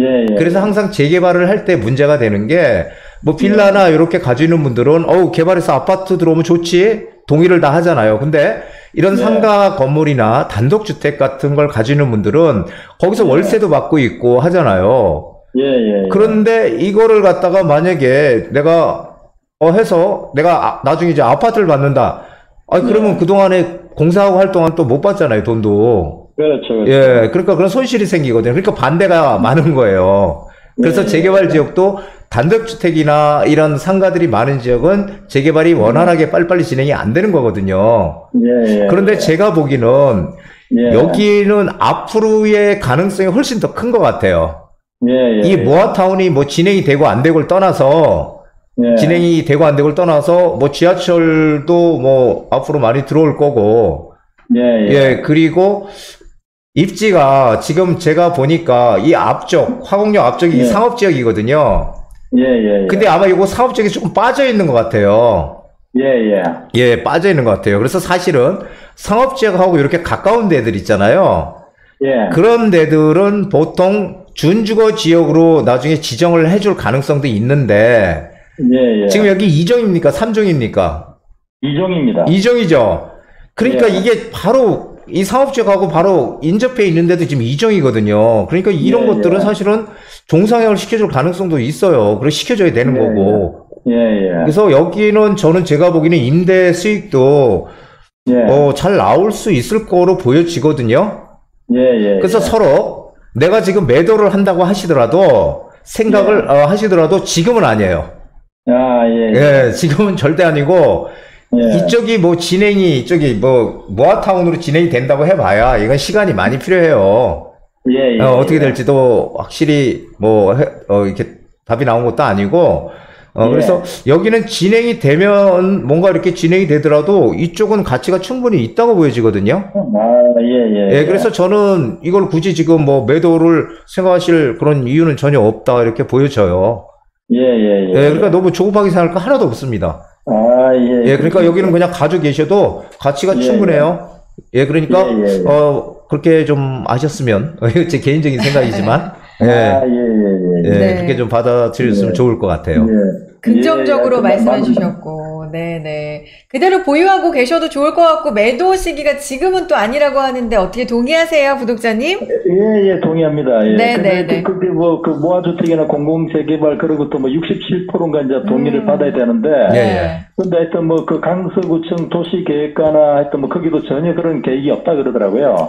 예, 예. 그래서 항상 재개발을 할 때 문제가 되는 게, 뭐, 빌라나 이렇게 가지고 있는 분들은, 어우, 개발해서 아파트 들어오면 좋지? 동의를 다 하잖아요. 근데 이런 네. 상가 건물이나 단독주택 같은 걸 가지는 분들은 거기서 네. 월세도 받고 있고 하잖아요. 예, 예. 예. 그런데 이거를 갖다가 만약에 내가 어 해서 내가 아- 나중에 이제 아파트를 받는다. 아 그러면 네. 그동안에 공사하고 할 동안 또 못 받잖아요, 돈도. 그렇죠. 그렇죠. 예, 그러니까 그런 손실이 생기거든요. 그러니까 반대가 많은 거예요. 그래서 네. 재개발 지역도 단독주택이나 이런 상가들이 많은 지역은 재개발이 원활하게 빨리빨리 진행이 안 되는 거거든요. 예, 예. 그런데 제가 보기는 예. 여기는 앞으로의 가능성이 훨씬 더 큰 것 같아요. 예, 예. 이 모아타운이 뭐 진행이 되고 안 되고를 떠나서 예. 진행이 되고 안 되고를 떠나서 뭐 지하철도 뭐 앞으로 많이 들어올 거고 예, 예. 예 그리고 입지가 지금 제가 보니까 이 앞쪽 화곡역 앞쪽이 예. 상업 지역이거든요. 예, 예. 예. 근데 아마 이거 사업 지역이 조금 빠져 있는 것 같아요. 예, 예. 예 빠져 있는 것 같아요. 그래서 사실은 상업 지역하고 이렇게 가까운 데들 있잖아요. 예. 그런 데들은 보통 준주거 지역으로 나중에 지정을 해줄 가능성도 있는데 예, 예. 지금 여기 이정입니까? 삼종입니까? 이종입니다. 이정이죠. 그러니까 예. 이게 바로 이 상업지역하고 바로 인접해 있는데도 지금 이정이거든요. 그러니까 이런 예, 것들은 예. 사실은 종상향을 시켜줄 가능성도 있어요. 그리고 시켜줘야 되는 예, 거고. 예, 예. 그래서 여기는 저는 제가 보기에는 임대 수익도 예. 어, 잘 나올 수 있을 거로 보여지거든요. 예, 예. 그래서 예. 서로 내가 지금 매도를 한다고 하시더라도 생각을 예. 어, 하시더라도 지금은 아니에요. 아, 예. 예, 지금은 절대 아니고 예. 이쪽이 뭐 진행이 이쪽이 뭐 모아타운으로 진행이 된다고 해봐야 이건 시간이 많이 필요해요. 예, 예. 어, 어떻게 될지도 확실히 뭐 해- 어, 이렇게 답이 나온 것도 아니고. 어, 예. 그래서 여기는 진행이 되면 뭔가 이렇게 진행이 되더라도 이쪽은 가치가 충분히 있다고 보여지거든요. 아, 예, 예. 예, 그래서 저는 이걸 굳이 지금 뭐 매도를 생각하실 그런 이유는 전혀 없다 이렇게 보여져요. 예, 예, 예. 예, 그러니까 너무 조급하게 생각할 거 하나도 없습니다. 아, 예. 예, 그러니까 여기는 그냥 가지고 계셔도 가치가 예, 충분해요. 예, 그러니까 예, 예, 예. 어 그렇게 좀 아셨으면 제 개인적인 생각이지만 아, 예, 예, 예, 예, 예. 네. 그렇게 좀 받아들였으면 예. 좋을 것 같아요. 예. 긍정적으로 예, 말씀해 맞- 주셨고, 네 네. 그대로 보유하고 계셔도 좋을 것 같고, 매도 시기가 지금은 또 아니라고 하는데, 어떻게 동의하세요, 구독자님? 예, 예, 동의합니다. 예. 네, 네, 네. 그, 그게 뭐, 그 모아주택이나 공공재개발 그런 것도 뭐 67%인가 이제 동의를 음. 받아야 되는데. 예, 예. 근데 하여튼 뭐 그 강서구청 도시계획과나 하여튼 뭐 거기도 전혀 그런 계획이 없다 그러더라고요.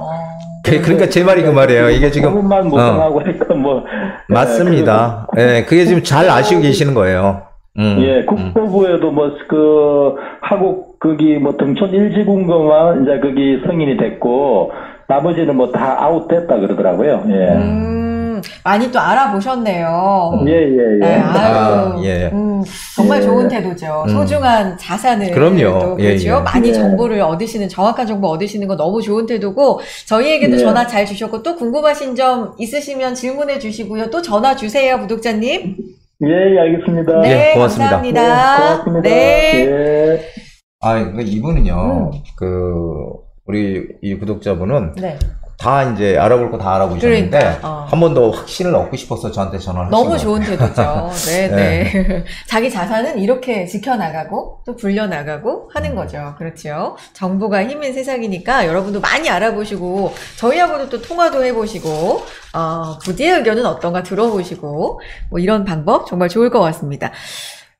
그- 그러니까 제 말이 그 말이에요. 이게 지금 부분만 어, 뭐. 맞습니다. 예, 그게 지금 잘 아시고 계시는 거예요. 음, 예, 음. 국토부에도 뭐, 그, 하곡, 거기, 뭐, 등촌 일지군거만 이제 거기 승인이 됐고, 나머지는 뭐 다 아웃됐다 그러더라고요. 예. 음, 많이 또 알아보셨네요. 예, 예, 예. 네, 아유, 아, 예. 음, 정말 예. 좋은 태도죠. 음. 소중한 자산을 그럼요. 또 예, 그렇죠. 예. 많이 예. 정보를 얻으시는 정확한 정보 얻으시는 거 너무 좋은 태도고 저희에게도 예. 전화 잘 주셨고 또 궁금하신 점 있으시면 질문해 주시고요. 또 전화 주세요, 구독자님. 예, 예, 알겠습니다. 네, 예, 고맙습니다. 감사합니다. 예, 고맙습니다. 네. 예. 아, 그 이분은요, 음. 그 우리 이 구독자분은 네. 다 이제 알아볼 거 다 알아보셨는데 그러니까, 어. 한번 더 확신을 얻고 싶어서 저한테 전화를 너무 것 좋은. 태도죠. 네, 네. 자기 자산은 이렇게 지켜나가고 또 불려나가고 하는 거죠. 그렇죠. 정보가 힘인 세상이니까 여러분도 많이 알아보시고 저희하고도 또 통화도 해보시고 어, 부디의 의견은 어떤가 들어보시고 뭐 이런 방법 정말 좋을 것 같습니다.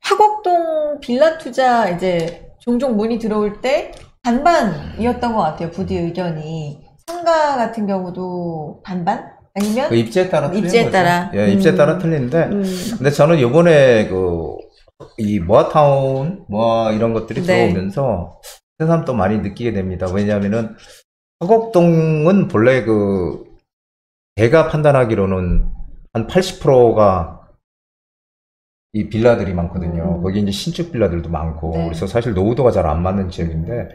화곡동 빌라 투자 이제 종종 문의 들어올 때 반반이었던 것 같아요. 부디 의견이 상가 같은 경우도 반반 아니면 그 입지에 따라 틀리는 입지에 거죠. 따라. 예, 입지에 음. 따라 틀리는데 음. 근데 저는 요번에 그, 이 모아타운, 모아 이런 것들이 네. 들어오면서 새삼 또 많이 느끼게 됩니다. 왜냐하면은 화곡동은 본래 그, 제가 판단하기로는 한 80%가 이 빌라들이 많거든요. 음. 거기 이제 신축 빌라들도 많고. 네. 그래서 사실 노후도가 잘 안 맞는 지역인데,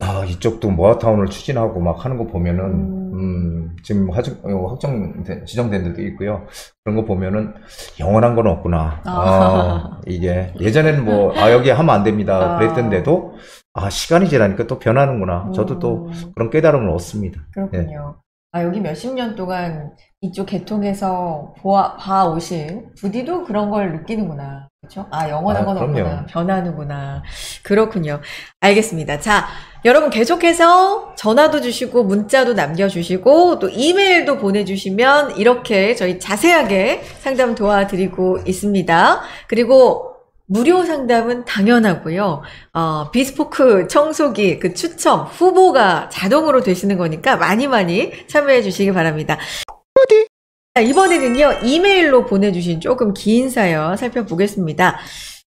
아, 이쪽도 모아타운을 추진하고 막 하는 거 보면은, 음. 음, 지금 확정, 어, 확정, 지정된 데도 있고요. 그런 거 보면은 영원한 건 없구나. 아. 아, 이게 예전에는 뭐, 아, 여기 하면 안 됩니다. 아. 그랬던데도, 아, 시간이 지나니까 또 변하는구나. 저도 또 음, 그런 깨달음을 얻습니다. 그렇군요. 아, 여기 몇십 년 동안 이쪽 계통에서 보아, 봐 오신 부디도 그런 걸 느끼는구나. 그렇죠? 아, 영원한 아, 건 없구나. 그럼요. 변하는구나. 그렇군요. 알겠습니다. 자, 여러분 계속해서 전화도 주시고 문자도 남겨주시고 또 이메일도 보내주시면 이렇게 저희 자세하게 상담 도와드리고 있습니다. 그리고 무료 상담은 당연하고요. 어, 비스포크 청소기 그 추첨 후보가 자동으로 되시는 거니까 많이 많이 참여해 주시기 바랍니다. 자, 이번에는요, 이메일로 보내주신 조금 긴 사연 살펴보겠습니다.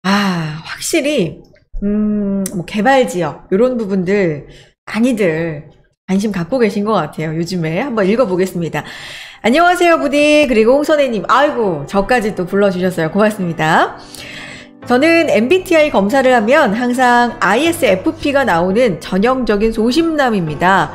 아, 확실히, 음, 뭐, 개발 지역, 요런 부분들, 많이들 관심 갖고 계신 것 같아요. 요즘에. 한번 읽어보겠습니다. 안녕하세요, 부디. 그리고 홍선혜님. 아이고, 저까지 또 불러주셨어요. 고맙습니다. 저는 MBTI 검사를 하면 항상 ISFP가 나오는 전형적인 소심남입니다.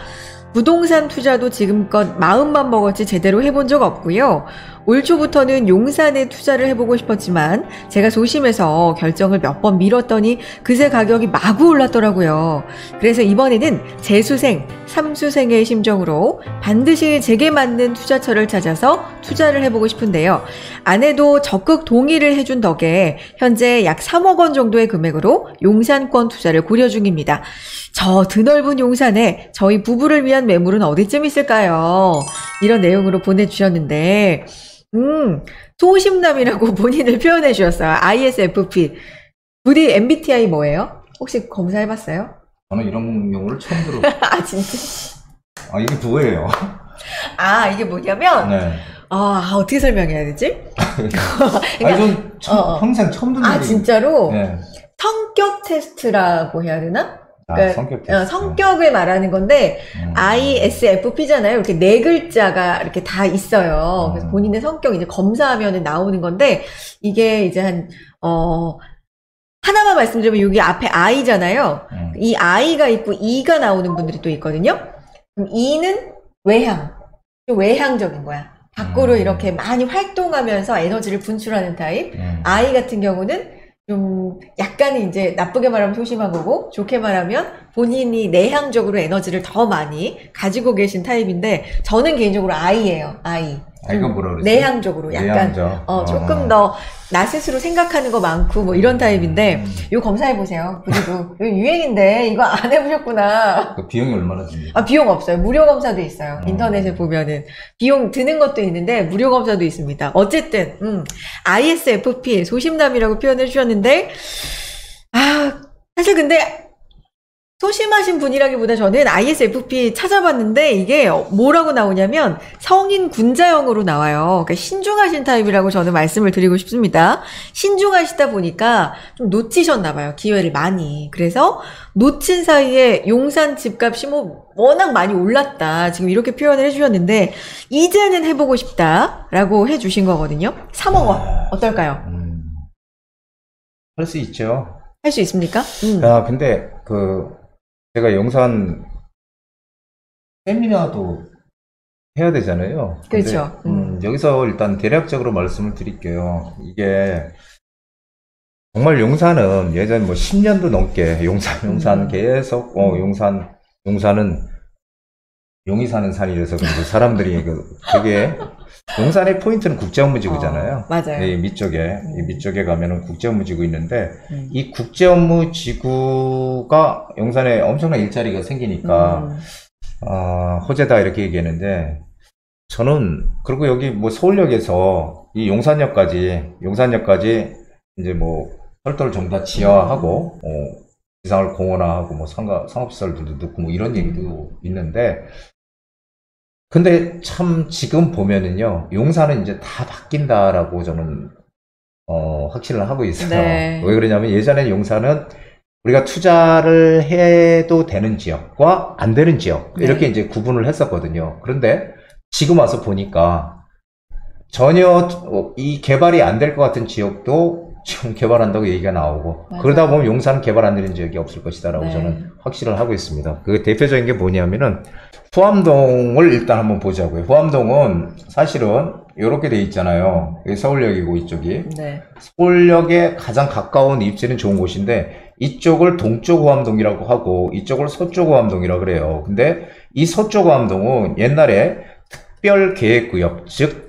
부동산 투자도 지금껏 마음만 먹었지 제대로 해본 적 없고요. 올 초부터는 용산에 투자를 해보고 싶었지만 제가 소심해서 결정을 몇 번 미뤘더니 그새 가격이 마구 올랐더라고요. 그래서 이번에는 재수생, 삼수생의 심정으로 반드시 제게 맞는 투자처를 찾아서 투자를 해보고 싶은데요. 아내도 적극 동의를 해준 덕에 현재 약 3억 원 정도의 금액으로 용산권 투자를 고려 중입니다. 저 드넓은 용산에 저희 부부를 위한 매물은 어디쯤 있을까요? 이런 내용으로 보내주셨는데, 음, 소심남이라고 본인을 표현해 주셨어요. ISFP. 부디 MBTI 뭐예요? 혹시 검사해봤어요? 저는 이런 용어를 처음 들어. 아, 진짜? 아 이게 뭐예요? 아, 이게 뭐냐면, 네. 아, 어떻게 설명해야 되지? 아니 전 처음- 어, 어. 평생 처음 듣는 아, 얘기. 진짜로? 네. 성격 테스트라고 해야 되나? 아, 그러니까, 성격 어. 성격을 말하는 건데, 음. ISFP잖아요. 이렇게 네 글자가 이렇게 다 있어요. 그래서 음. 본인의 성격 이제 검사하면 나오는 건데, 이게 이제 한, 어, 하나만 말씀드리면 여기 앞에 I잖아요. 음. 이 I가 있고 E가 나오는 분들이 또 있거든요. 그럼 E는 외향. 좀 외향적인 거야. 밖으로 음. 이렇게 많이 활동하면서 에너지를 분출하는 타입. 음. I 같은 경우는 좀 약간은 이제 나쁘게 말하면 소심한 거고 좋게 말하면 본인이 내향적으로 에너지를 더 많이 가지고 계신 타입인데 저는 개인적으로 I예요. I. 아이가 뭐라 그랬어요? 내향적으로 약간 내향적. 어, 조금 어. 더나 스스로 생각하는 거 많고 뭐 이런 타입인데 음. 이거 검사해 보세요. 그리고 유행인데 이거 안 해보셨구나. 그 비용이 얼마나 듭니까? 아 비용 없어요. 무료 검사도 있어요. 음. 인터넷에 보면은 비용 드는 것도 있는데 무료 검사도 있습니다. 어쨌든 음, ISFP 소심남이라고 표현해 주셨는데 아 사실 근데 소심하신 분이라기보다 저는 ISFP 찾아봤는데 이게 뭐라고 나오냐면 성인 군자형으로 나와요. 그러니까 신중하신 타입이라고 저는 말씀을 드리고 싶습니다. 신중하시다 보니까 좀 놓치셨나 봐요. 기회를 많이. 그래서 놓친 사이에 용산 집값이 뭐 워낙 많이 올랐다. 지금 이렇게 표현을 해주셨는데 이제는 해보고 싶다라고 해주신 거거든요. 3억 원 어떨까요? 음. 할수 있죠. 할 수 있습니까? 음. 야, 근데 그 제가 용산 세미나도 해야 되잖아요. 그렇죠. 음, 여기서 일단 대략적으로 말씀을 드릴게요. 이게 정말 용산은 예전 뭐 10년도 넘게 용산 용산 음. 계속 어 용산 용산은 용이 사는 산이라서 그런지 사람들이 그 되게 용산의 포인트는 국제업무지구잖아요. 어, 맞아요. 이 밑쪽에 이 밑쪽에 가면은 국제업무지구 있는데 음. 이 국제업무지구가 용산에 엄청난 일자리가 생기니까 음. 아, 호재다 이렇게 얘기했는데 저는 그리고 여기 뭐 서울역에서 이 용산역까지 용산역까지 이제 뭐 철도를 전부 다 지하하고 어, 지상을 공원화하고 뭐 상가 상업시설들도 넣고 뭐 이런 얘기도 있는데 근데 참 지금 보면은요 용산은 이제 다 바뀐다라고 저는 어, 확신을 하고 있어요. 네. 왜 그러냐면 예전에 용산은 우리가 투자를 해도 되는 지역과 안 되는 지역 네. 이렇게 이제 구분을 했었거든요. 그런데 지금 와서 보니까 전혀 어, 이 개발이 안 될 것 같은 지역도 지금 개발한다고 얘기가 나오고 맞아요. 그러다 보면 용산은 개발 안 되는 지역이 없을 것이다라고 네. 저는 확신을 하고 있습니다. 그 대표적인 게 뭐냐면은 후암동을 일단 한번 보자고요. 후암동은 사실은 이렇게 돼 있잖아요. 여기 서울역이고 이쪽이 네. 서울역에 가장 가까운 입지는 좋은 곳인데 이쪽을 동쪽 호암동이라고 하고 이쪽을 서쪽 호암동이라고 그래요. 근데 이 서쪽 호암동은 옛날에 특별 계획구역 즉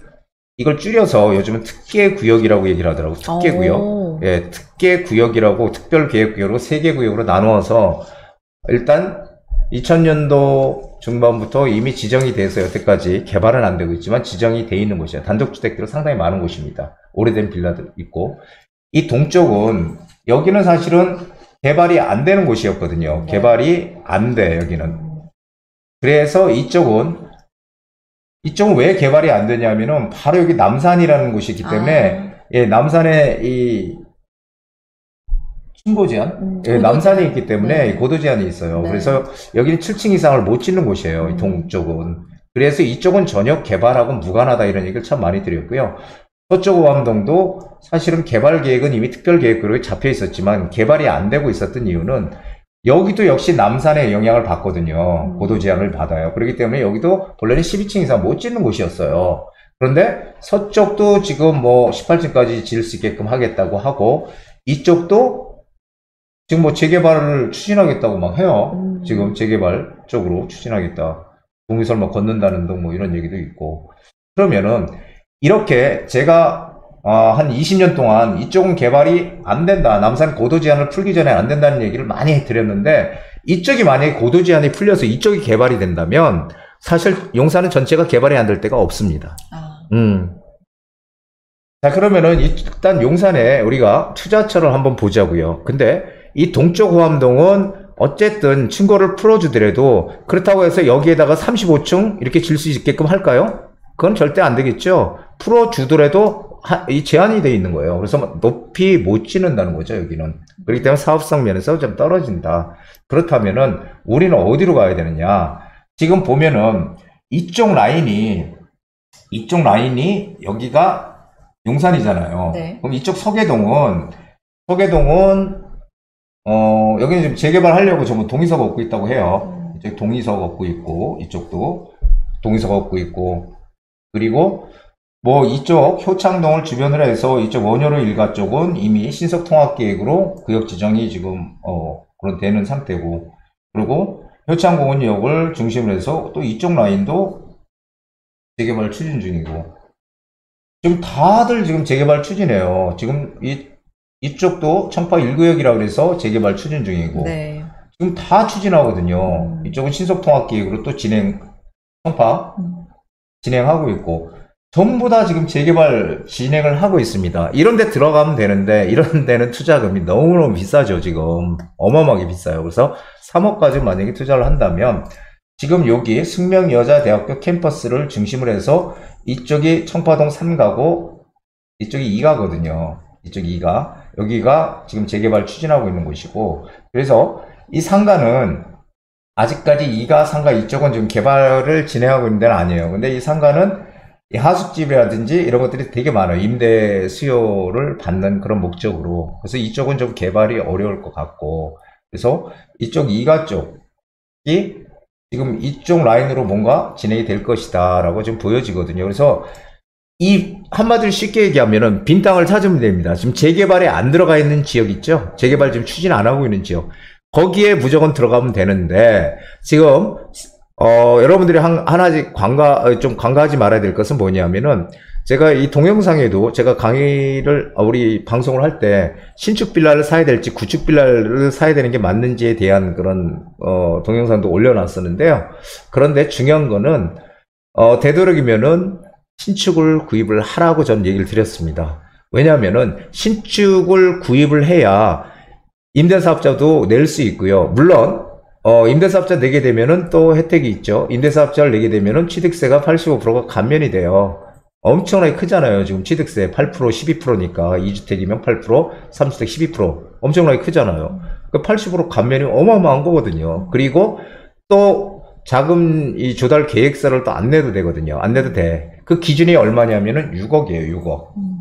이걸 줄여서 요즘은 특계구역이라고 얘기를 하더라고. 특계구역. 오. 예, 특계 구역이라고 특별 계획 구역으로 세 개 구역으로 나누어서 일단 2000년도 중반부터 이미 지정이 돼서 여태까지 개발은 안 되고 있지만 지정이 돼 있는 곳이에요. 단독주택들은 상당히 많은 곳입니다. 오래된 빌라들 있고 이 동쪽은 여기는 사실은 개발이 안 되는 곳이었거든요. 개발이 안 돼, 여기는. 그래서 이쪽은, 이쪽은 왜 개발이 안 되냐면은 바로 여기 남산이라는 곳이기 때문에, 예, 남산에 이, 신고 제한? 음, 예, 제한. 있기 때문에 네. 고도 제한이 있어요. 네. 그래서 여기는 7층 이상을 못 짓는 곳이에요. 이 음. 동쪽은. 그래서 이쪽은 전혀 개발하고 무관하다 이런 얘기를 참 많이 드렸고요. 서쪽 오암동도 사실은 개발 계획은 이미 특별 계획으로 잡혀 있었지만 개발이 안 되고 있었던 이유는 여기도 역시 남산의 영향을 받거든요. 음. 고도 제한을 받아요. 그렇기 때문에 여기도 본래는 12층 이상 못 짓는 곳이었어요. 그런데 서쪽도 지금 뭐 18층까지 지을 수 있게끔 하겠다고 하고 이쪽도 지금 뭐 재개발을 추진하겠다고 막 해요. 음. 지금 재개발 쪽으로 추진하겠다. 동의설 뭐 걷는다는 등 뭐 이런 얘기도 있고. 그러면은 이렇게 제가 아, 한 20년 동안 이쪽은 개발이 안 된다. 남산 고도 제한을 풀기 전에 안 된다는 얘기를 많이 드렸는데 이쪽이 만약에 고도 제한이 풀려서 이쪽이 개발이 된다면 사실 용산은 전체가 개발이 안될 데가 없습니다. 아, 음. 자, 그러면은 일단 용산에 우리가 투자처를 한번 보자고요. 근데 이 동쪽 호암동은 어쨌든 층고를 풀어주더라도 그렇다고 해서 여기에다가 35층 이렇게 질 수 있게끔 할까요? 그건 절대 안 되겠죠. 풀어주더라도 하- 이 제한이 돼 있는 거예요. 그래서 높이 못 지는다는 거죠, 여기는. 그렇기 때문에 사업성 면에서 좀 떨어진다. 그렇다면은 우리는 어디로 가야 되느냐? 지금 보면은 이쪽 라인이 이쪽 라인이 여기가 용산이잖아요. 네. 그럼 이쪽 서계동은 서계동은 어 여기는 지금 재개발 하려고 전부 동의서가 얻고 있다고 해요. 음. 이쪽 동의서가 얻고 있고 이쪽도 동의서가 얻고 있고 그리고 뭐 이쪽 효창동을 주변으로 해서 이쪽 원효로 일가 쪽은 이미 신석통합 계획으로 구역 지정이 지금 어 그런 되는 상태고 그리고 효창공원역을 중심으로 해서 또 이쪽 라인도 재개발 추진 중이고 지금 다들 지금 재개발 추진해요. 지금 이 이쪽도 청파 1구역이라고 그래서 재개발 추진 중이고 네. 지금 다 추진하거든요. 음. 이쪽은 신속통합계획으로 또 진행 청파 음. 진행하고 있고 전부 다 지금 재개발 진행을 하고 있습니다. 이런 데 들어가면 되는데 이런 데는 투자금이 너무너무 비싸죠, 지금. 어마어마하게 비싸요. 그래서 3억까지 만약에 투자를 한다면 지금 여기 숙명여자대학교 캠퍼스를 중심으로 해서 이쪽이 청파동 3가고 이쪽이 2가거든요. 이쪽이 2가. 여기가 지금 재개발 추진하고 있는 곳이고 그래서 이 상가는 아직까지 2가 상가 이쪽은 지금 개발을 진행하고 있는 데는 아니에요. 근데 이 상가는 이 하숙집이라든지 이런 것들이 되게 많아요. 임대 수요를 받는 그런 목적으로. 그래서 이쪽은 좀 개발이 어려울 것 같고. 그래서 이쪽 2가 쪽이 지금 이쪽 라인으로 뭔가 진행이 될 것이다 라고 좀 보여지거든요. 그래서 이 한마디로 쉽게 얘기하면은 빈 땅을 찾으면 됩니다. 지금 재개발에 안 들어가 있는 지역 있죠? 재개발 지금 추진 안 하고 있는 지역. 거기에 무조건 들어가면 되는데 지금 어, 여러분들이 한, 하나씩 관가, 어, 좀 관가하지 말아야 될 것은 뭐냐면은, 제가 이 동영상에도 제가 강의를, 어, 우리 방송을 할 때, 신축 빌라를 사야 될지, 구축 빌라를 사야 되는 게 맞는지에 대한 그런, 어, 동영상도 올려놨었는데요. 그런데 중요한 거는, 어, 되도록이면은, 신축을 구입을 하라고 전 얘기를 드렸습니다. 왜냐하면은, 신축을 구입을 해야, 임대사업자도 낼 수 있고요. 물론, 어, 임대사업자 내게 되면은 또 혜택이 있죠. 임대사업자를 내게 되면은 취득세가 85%가 감면이 돼요. 엄청나게 크잖아요. 지금 취득세 8%, 12%니까 2주택이면 8%, 3주택 12% 엄청나게 크잖아요. 그 80% 감면이 어마어마한 거거든요. 그리고 또 자금 이 조달 계획서를 또 안 내도 되거든요. 안 내도 돼. 그 기준이 얼마냐면은 6억이에요. 6억. 음.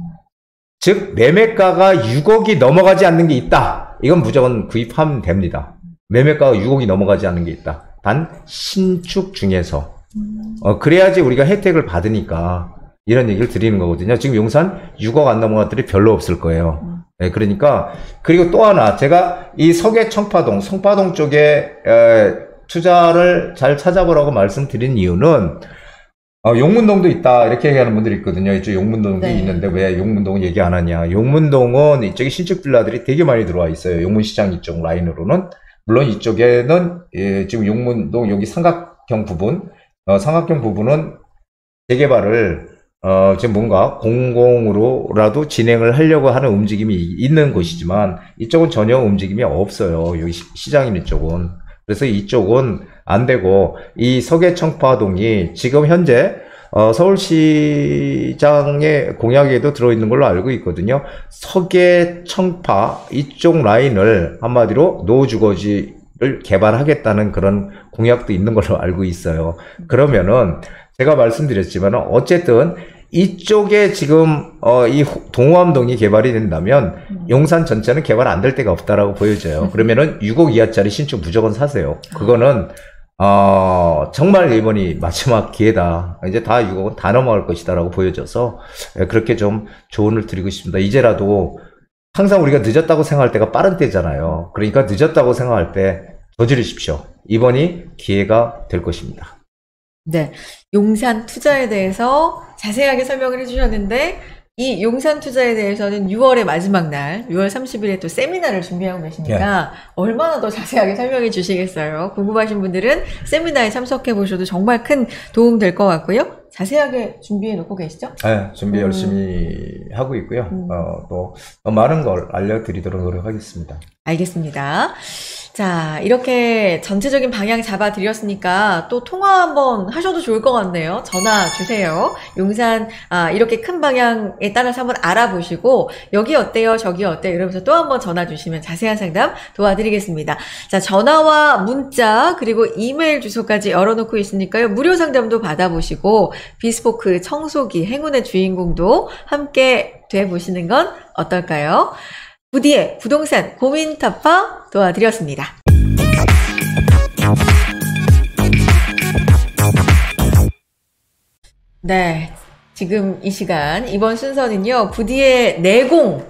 즉 매매가가 6억이 넘어가지 않는 게 있다. 이건 무조건 구입하면 됩니다. 매매가가 6억이 넘어가지 않는 게 있다. 단 신축 중에서 어, 그래야지 우리가 혜택을 받으니까 이런 얘기를 드리는 거거든요. 지금 용산 6억 안 넘어간 들이 별로 없을 거예요. 네, 그러니까 그리고 또 하나 제가 이 서계 청파동, 성파동 쪽에 에, 투자를 잘 찾아보라고 말씀드린 이유는 어, 용문동도 있다 이렇게 얘기하는 분들이 있거든요. 이쪽 용문동도 네. 있는데 왜 용문동은 얘기 안 하냐? 용문동은 이쪽에 신축 빌라들이 되게 많이 들어와 있어요. 용문시장 이쪽 라인으로는 물론 이쪽에는 예, 지금 용문동 여기 삼각형 부분, 어, 삼각형 부분은 재개발을 어, 지금 뭔가 공공으로라도 진행을 하려고 하는 움직임이 있는 곳이지만 이쪽은 전혀 움직임이 없어요. 여기 시- 시장인 이쪽은. 그래서 이쪽은 안 되고 이 서계 청파동이 지금 현재 어, 서울시장의 공약에도 들어있는 걸로 알고 있거든요. 서계 청파 이쪽 라인을 한마디로 노주거지를 개발하겠다는 그런 공약도 있는 걸로 알고 있어요. 그러면은 제가 말씀드렸지만 어쨌든 이쪽에 지금 어, 이 호- 동호암동이 개발이 된다면 용산 전체는 개발 안 될 데가 없다라고 보여져요. 그러면은 6억 이하짜리 신축 무조건 사세요. 그거는 어, 정말 이번이 마지막 기회다. 이제 다 6억은 다 넘어갈 것이다라고 보여져서 예, 그렇게 좀 조언을 드리고 싶습니다. 이제라도 항상 우리가 늦었다고 생각할 때가 빠른 때잖아요. 그러니까 늦었다고 생각할 때 저지르십시오. 이번이 기회가 될 것입니다. 네. 용산 투자에 대해서 자세하게 설명을 해주셨는데, 이 용산 투자에 대해서는 6월의 마지막 날, 6월 30일에 또 세미나를 준비하고 계시니까, 얼마나 더 자세하게 설명해 주시겠어요? 궁금하신 분들은 세미나에 참석해 보셔도 정말 큰 도움 될 것 같고요. 자세하게 준비해 놓고 계시죠? 네, 준비 음. 열심히 하고 있고요. 음. 어, 또 많은 걸 알려드리도록 노력하겠습니다. 알겠습니다. 자, 이렇게 전체적인 방향 잡아드렸으니까 또 통화 한번 하셔도 좋을 것 같네요. 전화 주세요. 용산, 아, 이렇게 큰 방향에 따라서 한번 알아보시고, 여기 어때요? 저기 어때요? 이러면서 또 한번 전화 주시면 자세한 상담 도와드리겠습니다. 자, 전화와 문자, 그리고 이메일 주소까지 열어놓고 있으니까요. 무료 상담도 받아보시고, 비스포크 청소기 행운의 주인공도 함께 돼보시는 건 어떨까요? 부디의 부동산 고민 타파 도와드렸습니다. 네. 지금 이 시간, 이번 순서는요, 부디의 내공,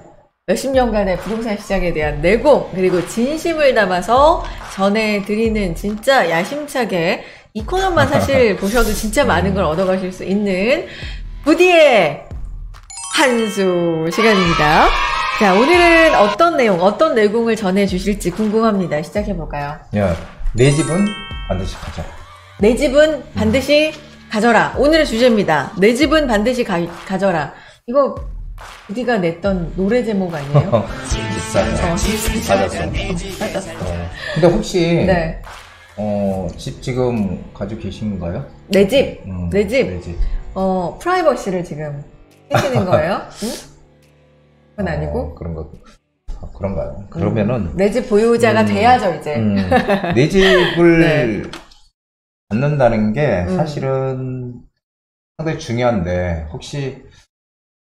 몇십 년간의 부동산 시장에 대한 내공, 그리고 진심을 담아서 전해드리는 진짜 야심차게 이 코너만 사실 보셔도 진짜 많은 걸 얻어가실 수 있는 부디의 한수 시간입니다. 자, 오늘은 어떤 내용, 어떤 내공을 전해주실지 궁금합니다. 시작해볼까요? 야, 내 집은 반드시 가자. 내 집은 반드시 가져라. 오늘의 주제입니다. 내 집은 반드시 가, 가져라. 이거 우리가 냈던 노래 제목 아니에요? 비싸다. 맞았어. 맞았어. 어. 근데 혹시 네. 어, 집 지금 가지고 계신가요? 내 집. 음, 내 집. 내 집. 어, 프라이버시를 지금 쓰시는 거예요? 응? 그건 어, 아니고? 그런 거 아, 그런가요? 그러면은 내 집 보유자가 음. 돼야죠, 이제. 음, 내 집을 네. 갖는다는 게 음. 사실은 상당히 중요한데 혹시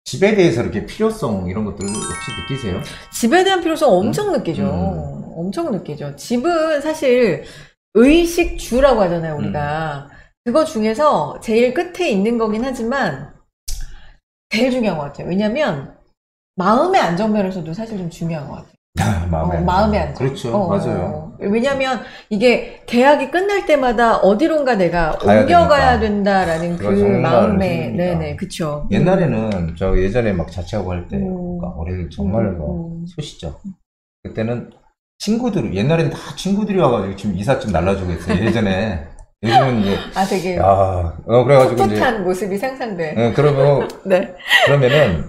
집에 대해서 이렇게 필요성 이런 것들을 혹시 느끼세요? 집에 대한 필요성 엄청 느끼죠. 음. 엄청 느끼죠. 집은 사실 의식주라고 하잖아요, 우리가. 음. 그거 중에서 제일 끝에 있는 거긴 하지만 제일 중요한 것 같아요. 왜냐면 마음의 안정면에서도 사실 좀 중요한 것 같아요. 마음에 어, 안 마음의. 안정. 그렇죠, 어, 맞아요. 어. 왜냐면 이게 계약이 끝날 때마다 어디론가 내가 가야 옮겨가야 되니까. 된다라는 그 마음의 힘듭니다. 네네 그쵸. 옛날에는 저 예전에 막 자취하고 할 때, 음. 그러니까 어릴 정말 음, 뭐 음. 소시죠. 그때는 친구들, 옛날엔 다 친구들이 와가지고 지금 이삿짐 날라주고 있어요. 예전에. 요즘은 이제, 아 되게 야, 어, 그래가지고 이제, 모습이 상상돼. 어, 그러면, 네. 그러면은,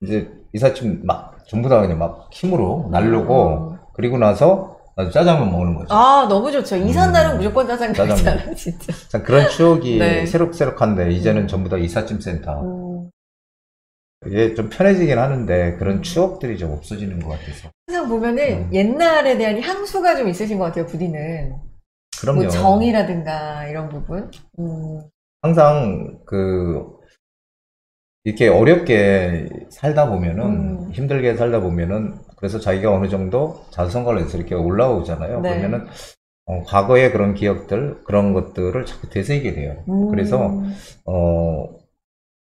이제 이삿짐 막, 전부 다 그냥 막 힘으로 날르고, 그리고 나서, 나도 짜장면 먹는 거죠. 아 너무 좋죠. 이삿 음. 날은 무조건 짜장면 짜장면. 진짜. 참 그런 추억이 네. 새록새록한데, 이제는 전부 다 이삿짐 센터. 음. 이게 좀 편해지긴 하는데, 그런 추억들이 좀 없어지는 것 같아서. 항상 보면은 음. 옛날에 대한 향수가 좀 있으신 것 같아요, 부디는. 그럼요. 뭐 정이라든가 이런 부분. 음. 항상 그 이렇게 어렵게 살다 보면은 음. 힘들게 살다 보면은 그래서 자기가 어느 정도 자존감을 해서 이렇게 올라오잖아요. 네. 그러면은 어, 과거의 그런 기억들 그런 것들을 자꾸 되새기게 돼요. 음. 그래서 어,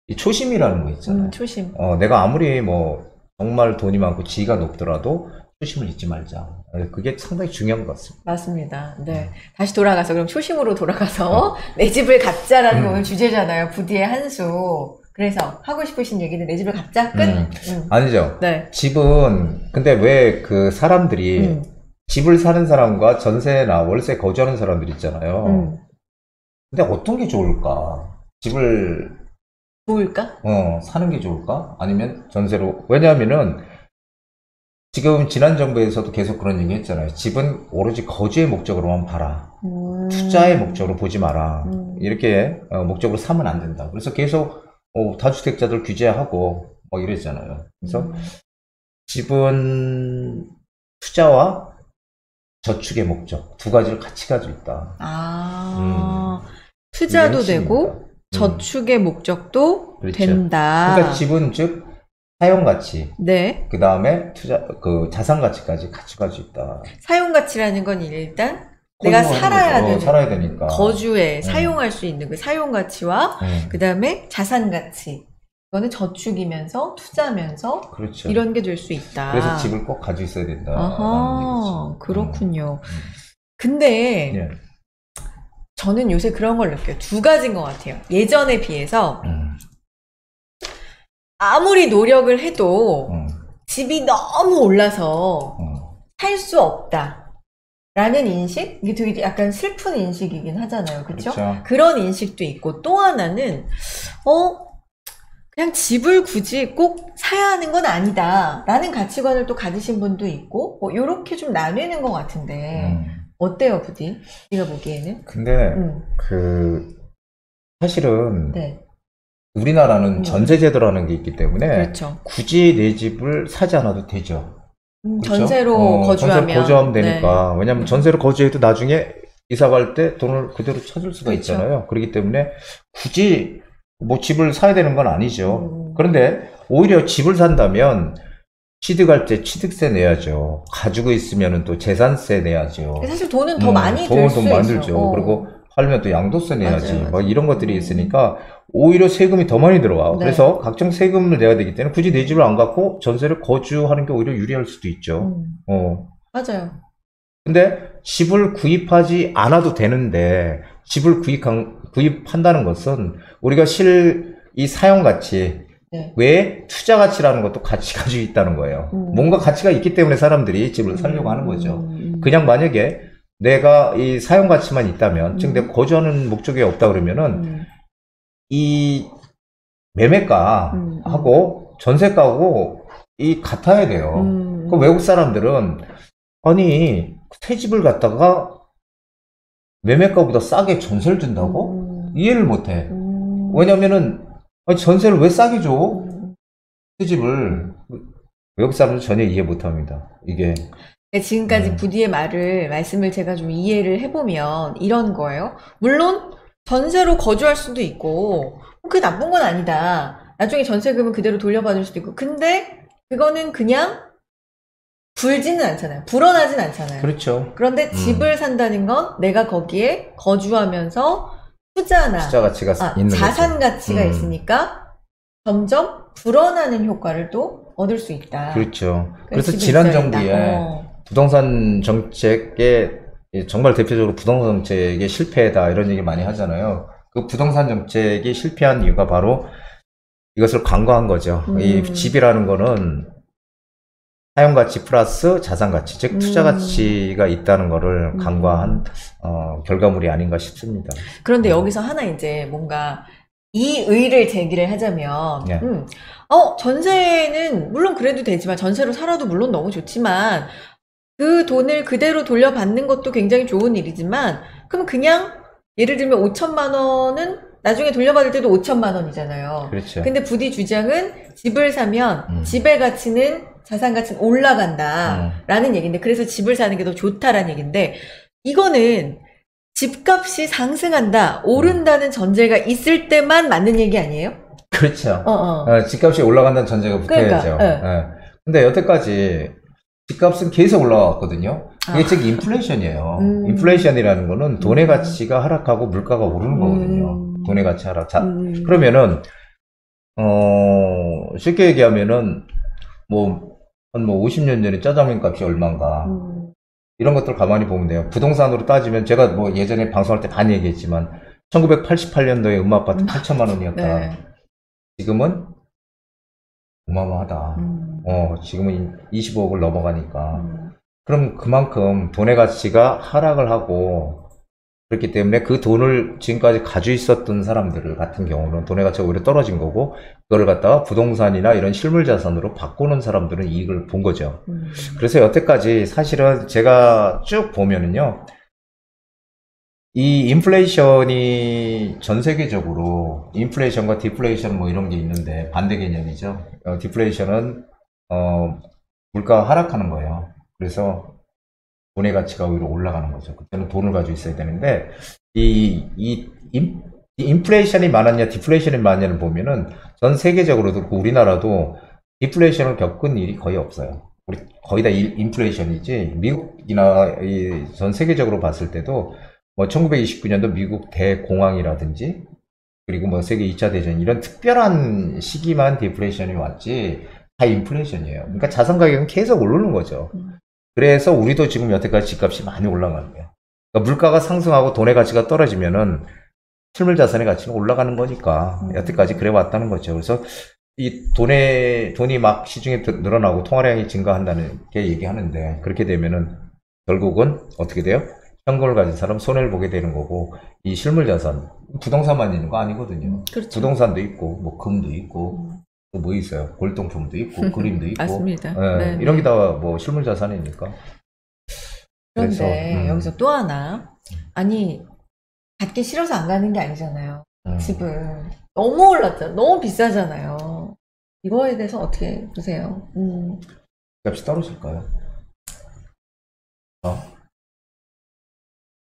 이 초심이라는 거 있잖아요. 음, 초심. 어, 내가 아무리 뭐 정말 돈이 많고 지위가 높더라도 초심을 잊지 말자. 네, 그게 상당히 중요한 것 같습니다. 맞습니다. 네. 다시 돌아가서, 그럼 초심으로 돌아가서, 내 집을 갖자라는 거 음. 주제잖아요. 부디의 한 수. 그래서, 하고 싶으신 얘기는 내 집을 갖자? 끝? 음. 음. 아니죠. 네. 집은 근데 왜 그 사람들이 음. 집을 사는 사람과 전세나 월세 거주하는 사람들 있잖아요. 음. 근데 어떤 게 좋을까? 집을 좋을까? 어, 사는 게 좋을까? 아니면 전세로? 왜냐하면은 지금 지난 정부에서도 계속 그런 얘기 했잖아요. 집은 오로지 거주의 목적으로만 봐라. 음. 투자의 목적으로 보지 마라. 음. 이렇게 어, 목적으로 사면 안 된다. 그래서 계속 어, 다주택자들 규제하고 뭐 이랬잖아요. 그래서 음. 집은 투자와 저축의 목적 두 가지를 같이 가지고 있다. 아, 투자도 이게 되고. 음. 저축의 목적도 그렇죠. 된다. 그러니까 집은 즉 사용 가치, 네. 그 다음에 투자 그 자산 가치까지 같이 가지고 있다. 사용 가치라는 건 일단 내가 살아야 되는 살아야 되니까. 거주에 음. 사용할 수 있는 그 사용 가치와 음, 그 다음에 자산 가치. 이거는 저축이면서 투자면서 그렇죠. 이런 게 될 수 있다. 그래서 집을 꼭 가지고 있어야 된다. 아하, 그렇군요. 음. 근데 예. 저는 요새 그런 걸 느껴요. 두 가지인 것 같아요. 예전에 비해서 음, 아무리 노력을 해도 음, 집이 너무 올라서 음. 살수 없다. 라는 인식? 이게 되게 약간 슬픈 인식이긴 하잖아요. 그렇죠? 그렇죠. 그런 인식도 있고 또 하나는 어 그냥 집을 굳이 꼭 사야 하는 건 아니다 라는 가치관을 또 가지신 분도 있고 뭐 요렇게 좀 나뉘는 것 같은데 음. 어때요 부디? 네가 보기에는? 근데 음, 그 사실은 네 우리나라는 음. 전세 제도라는 게 있기 때문에 그렇죠 굳이 내 집을 사지 않아도 되죠. 음, 그렇죠? 전세로 어, 거주하면 전세로 거주하면 네. 되니까. 왜냐면 전세로 거주해도 나중에 이사 갈 때 돈을 그대로 찾을 수가 그렇죠. 있잖아요. 그렇기 때문에 굳이 뭐 집을 사야 되는 건 아니죠. 음. 그런데 오히려 집을 산다면 취득할 때 취득세 내야죠. 가지고 있으면은 또 재산세 내야죠. 사실 돈은 더 음, 많이 돈은 돈 많이 들죠. 어. 그리고 팔면 또 양도세 내야지. 맞아요, 맞아요. 막 이런 것들이 있으니까 오히려 세금이 더 많이 들어와. 네. 그래서 각종 세금을 내야 되기 때문에 굳이 내 집을 안 갖고 전세를 거주하는 게 오히려 유리할 수도 있죠. 음, 어. 맞아요 근데 집을 구입하지 않아도 되는데 집을 구입한, 구입한다는 것은 우리가 실 이 사용 가치 네. 외에 투자 가치라는 것도 같이 가지고 있다는 거예요. 음. 뭔가 가치가 있기 때문에 사람들이 집을 살려고 하는 거죠. 음, 그냥 만약에 내가 이 사용 가치만 있다면, 즉 음. 내가 거주하는 목적이 없다 그러면은 음, 이 음, 음. 매매가하고 전세가하고 이 같아야 돼요. 음, 그 외국 사람들은 아니 새 집을 갖다가 매매가보다 싸게 전세를 준다고 음, 이해를 못해. 음, 왜냐면은 아니, 전세를 왜 싸게 줘? 음. 새 집을 외국 사람들 은 전혀 이해 못합니다. 이게 네, 지금까지 음. 부디의 말을, 말씀을 제가 좀 이해를 해보면 이런 거예요. 물론, 전세로 거주할 수도 있고, 그게 나쁜 건 아니다. 나중에 전세금은 그대로 돌려받을 수도 있고. 근데, 그거는 그냥 불지는 않잖아요. 불어나진 않잖아요. 그렇죠. 그런데 음. 집을 산다는 건 내가 거기에 거주하면서 투자나 투자 가치가 아, 있는 자산 거죠. 가치가 음. 있으니까 점점 불어나는 효과를 또 얻을 수 있다. 그렇죠. 그래서 지난 정부에. 어. 부동산 정책의 정말 대표적으로 부동산 정책의 실패다 이런 얘기 많이 하잖아요. 그 부동산 정책이 실패한 이유가 바로 이것을 간과한 거죠. 음. 이 집이라는 거는 사용 가치 플러스 자산 가치, 즉 투자 음. 가치가 있다는 거를 음. 간과한 어, 결과물이 아닌가 싶습니다. 그런데 음. 여기서 하나 이제 뭔가 이 의를 제기를 하자면, 네. 음, 어, 전세는 물론 그래도 되지만, 전세로 살아도 물론 너무 좋지만, 그 돈을 그대로 돌려받는 것도 굉장히 좋은 일이지만, 그럼 그냥, 예를 들면 5천만 원은 나중에 돌려받을 때도 5천만 원이잖아요. 그렇죠. 근데 부디 주장은 집을 사면 음. 집의 가치는 자산 가치는 올라간다. 음. 라는 얘기인데, 그래서 집을 사는 게 더 좋다라는 얘기인데, 이거는 집값이 상승한다, 오른다는 전제가 있을 때만 맞는 얘기 아니에요? 그렇죠. 어, 어. 어, 집값이 올라간다는 전제가 그러니까, 붙어야죠. 예. 예. 근데 여태까지 집값은 계속 올라왔거든요. 그게 아. 즉 인플레이션이에요. 음. 인플레이션이라는 거는 돈의 음. 가치가 하락하고 물가가 오르는 거거든요. 음. 돈의 가치 하락. 자, 음. 그러면은 어, 쉽게 얘기하면은 뭐 한뭐 50년 전에 짜장면 값이 얼마인가. 음. 이런 것들 가만히 보면 돼요. 부동산으로 따지면 제가 뭐 예전에 방송할 때 많이 얘기했지만 1988년도에 음아파트 8천만 원이었다. 네. 지금은 어마어마하다. 음. 어, 지금은 25억을 넘어가니까. 음. 그럼 그만큼 돈의 가치가 하락을 하고 그렇기 때문에 그 돈을 지금까지 가지고 있었던 사람들 같은 경우는 돈의 가치가 오히려 떨어진 거고 그거를 갖다가 부동산이나 이런 실물 자산으로 바꾸는 사람들은 이익을 본 거죠. 음. 그래서 여태까지 사실은 제가 쭉 보면은요, 이 인플레이션이 전 세계적으로 인플레이션과 디플레이션 뭐 이런 게 있는데 반대 개념이죠. 어, 디플레이션은 어, 물가가 하락하는 거예요. 그래서 돈의 가치가 오히려 올라가는 거죠. 그때는 돈을 가지고 있어야 되는데 이, 이 인, 이 인플레이션이 많았냐, 디플레이션이 많았냐를 보면은 전 세계적으로도 그렇고 우리나라도 디플레이션을 겪은 일이 거의 없어요. 우리 거의 다 일- 인플레이션이지 미국이나 이전 세계적으로 봤을 때도 뭐 1929년도 미국 대공황이라든지 그리고 뭐 세계 2차 대전 이런 특별한 시기만 디플레이션이 왔지 다 인플레이션이에요. 그러니까 자산 가격은 계속 오르는 거죠. 음. 그래서 우리도 지금 여태까지 집값이 많이 올라가는 거예요. 그러니까 물가가 상승하고 돈의 가치가 떨어지면은 실물 자산의 가치는 올라가는 거니까 음. 여태까지 그래 왔다는 거죠. 그래서 이 돈의 돈이 막 시중에 드- 늘어나고 통화량이 증가한다는 게 얘기하는데 그렇게 되면은 결국은 어떻게 돼요? 현금을 가진 사람 손해를 보게 되는 거고 이 실물 자산 부동산만 있는 거 아니거든요. 그렇죠. 부동산도 있고 뭐 금도 있고 음. 또 뭐 있어요? 골동품도 있고 그림도 있고 맞습니다. 예, 네, 이런 네. 게다 뭐 실물 자산이니까. 그런데 그래서, 음. 여기서 또 하나 아니 갖기 싫어서 안 가는 게 아니잖아요. 음. 집은 너무 올랐잖아. 너무 비싸잖아요. 이거에 대해서 어떻게 보세요? 음. 집값이 떨어질까요? 어?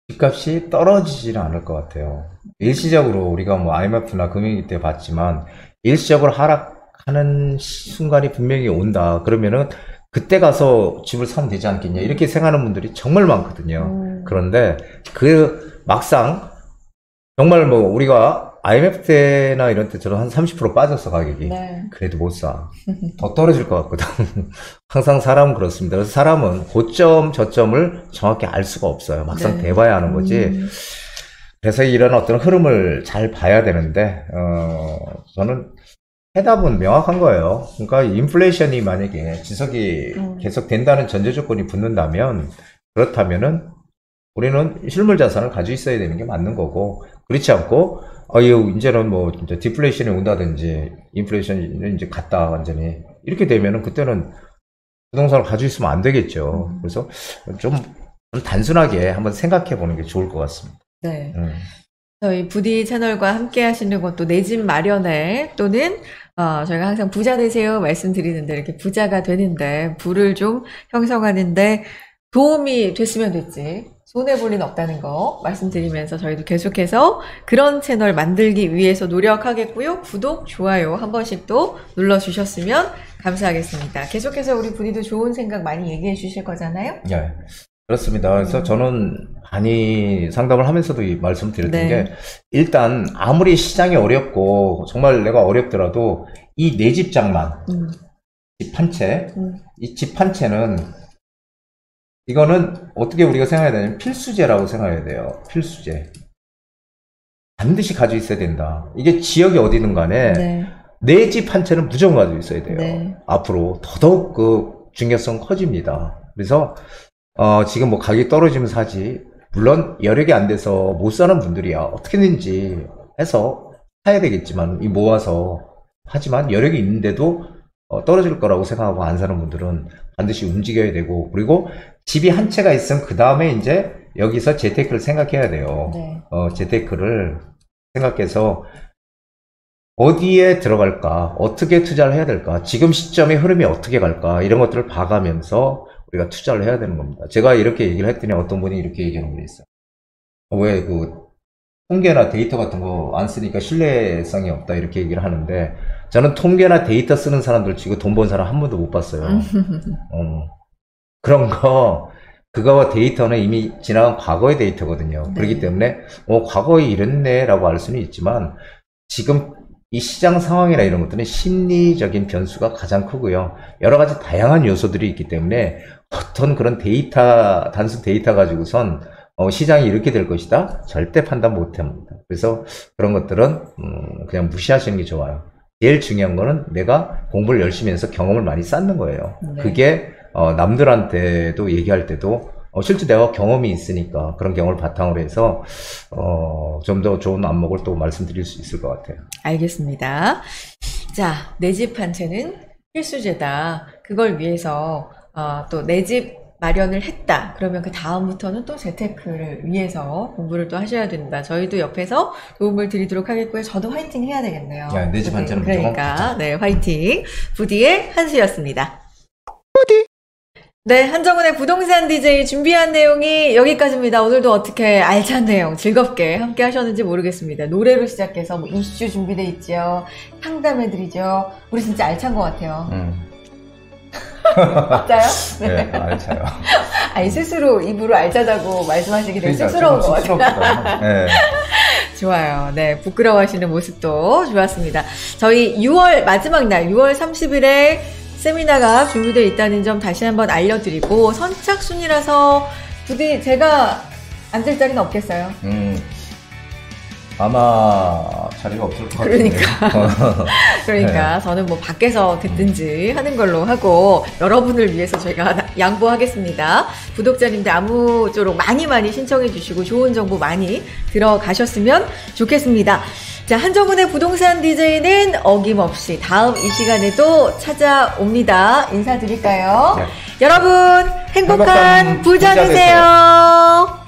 집값이 떨어지지는 않을 것 같아요. 일시적으로 우리가 뭐 IMF나 금융위기 때 봤지만 일시적으로 하락 하는 시- 순간이 분명히 온다. 그러면은 그때 가서 집을 사면 되지 않겠냐 이렇게 생각하는 분들이 정말 많거든요. 음. 그런데 그 막상 정말 뭐 우리가 IMF 때나 이런 때처럼 한30% 빠졌어 가격이. 네. 그래도 못 사. 더 떨어질 것 같거든. 항상 사람은 그렇습니다. 그래서 사람은 고점, 저점을 정확히 알 수가 없어요. 막상 네. 대봐야 하는 거지. 음. 그래서 이런 어떤 흐름을 잘 봐야 되는데, 어, 저는 해답은 명확한 거예요. 그러니까 인플레이션이 만약에 지속이 음. 계속 된다는 전제 조건이 붙는다면, 그렇다면은 우리는 실물 자산을 가지고 있어야 되는 게 맞는 거고, 그렇지 않고, 어유 이제는 뭐 진짜 디플레이션이 온다든지 인플레이션이 이제 갔다 완전히 이렇게 되면은 그때는 부동산을 가지고 있으면 안 되겠죠. 음. 그래서 좀, 좀 단순하게 한번 생각해 보는 게 좋을 것 같습니다. 네. 음. 저희 부디 채널과 함께 하시는 것도 내 집 마련에 또는 어, 저희가 항상 부자 되세요 말씀드리는데 이렇게 부자가 되는데 부를 좀 형성하는데 도움이 됐으면 됐지 손해볼 리는 없다는 거 말씀드리면서 저희도 계속해서 그런 채널 만들기 위해서 노력하겠고요. 구독, 좋아요 한 번씩 또 눌러주셨으면 감사하겠습니다. 계속해서 우리 부디도 좋은 생각 많이 얘기해 주실 거잖아요. 예. 그렇습니다. 그래서 음. 저는 많이 상담을 하면서도 이 말씀드렸던 네. 게 일단 아무리 시장이 어렵고 정말 내가 어렵더라도 이 내 집장만 음, 집한 채, 음. 이집 한 채는 이거는 어떻게 우리가 생각해야 되냐면 필수제라고 생각해야 돼요. 필수제. 반드시 가지고 있어야 된다. 이게 지역이 어디든 간에 네. 내집 한 채는 무조건 가지고 있어야 돼요. 네. 앞으로 더더욱 그 중요성 커집니다. 그래서 어, 지금 뭐 가격이 떨어지면 사지. 물론 여력이 안 돼서 못 사는 분들이야 어떻게든지 해서 사야 되겠지만 이 모아서 하지만 여력이 있는데도 어, 떨어질 거라고 생각하고 안 사는 분들은 반드시 움직여야 되고 그리고 집이 한 채가 있으면 그 다음에 이제 여기서 재테크를 생각해야 돼요. 네. 어, 재테크를 생각해서 어디에 들어갈까, 어떻게 투자를 해야 될까, 지금 시점의 흐름이 어떻게 갈까, 이런 것들을 봐가면서 우리가 투자를 해야 되는 겁니다. 제가 이렇게 얘기를 했더니 어떤 분이 이렇게 얘기하는 분이 있어요. 왜 그, 통계나 데이터 같은 거 안 쓰니까 신뢰성이 없다, 이렇게 얘기를 하는데, 저는 통계나 데이터 쓰는 사람들 치고 돈 번 사람 한 번도 못 봤어요. 어, 그런 거, 그거와 데이터는 이미 지나간 과거의 데이터거든요. 네. 그렇기 때문에, 어, 과거에 이랬네라고 알 수는 있지만, 지금 이 시장 상황이나 이런 것들은 심리적인 변수가 가장 크고요. 여러 가지 다양한 요소들이 있기 때문에 어떤 그런 데이터, 단순 데이터 가지고선 어, 시장이 이렇게 될 것이다? 절대 판단 못 합니다. 그래서 그런 것들은, 음, 그냥 무시하시는 게 좋아요. 제일 중요한 거는 내가 공부를 열심히 해서 경험을 많이 쌓는 거예요. 네. 그게, 어, 남들한테도 얘기할 때도, 어, 실제 내가 경험이 있으니까 그런 경험을 바탕으로 해서, 어, 좀 더 좋은 안목을 또 말씀드릴 수 있을 것 같아요. 알겠습니다. 자, 내집한 채는 필수제다. 그걸 위해서 어, 또내 집 마련을 했다. 그러면 그 다음부터는 또 재테크를 위해서 공부를 또 하셔야 된다. 저희도 옆에서 도움을 드리도록 하겠고요. 저도 화이팅 해야 되겠네요. 야, 내집 부디. 한 채는 그러니까 네, 화이팅. 부디의 한수였습니다. 부디. 네, 한정훈의 부동산 DJ 준비한 내용이 여기까지입니다. 오늘도 어떻게 알찬 내용 즐겁게 함께 하셨는지 모르겠습니다. 노래로 시작해서 뭐 이슈 준비돼 있죠. 상담해드리죠. 우리 진짜 알찬 것 같아요. 음. 맞아요? 네, 알차요. 아니, 스스로 입으로 알차다고 말씀하시기 되게 그러니까 쑥스러운 것 같아요. 네. 좋아요. 네, 부끄러워하시는 모습도 좋았습니다. 저희 6월 마지막 날, 6월 30일에 세미나가 준비되어 있다는 점 다시 한번 알려드리고 선착순이라서 부디 제가 앉을 자리는 없겠어요. 음, 아마 자리가 없을 것 같아요. 그러니까. 그러니까 저는 뭐 밖에서 듣든지 하는 걸로 하고 여러분을 위해서 저희가 나- 양보하겠습니다. 구독자님들 아무쪼록 많이 많이 신청해 주시고 좋은 정보 많이 들어가셨으면 좋겠습니다. 자, 한정훈의 부동산 DJ는 어김없이 다음 이 시간에도 찾아옵니다. 인사드릴까요? 네. 여러분, 행복한 행복한 부자 부자 되세요.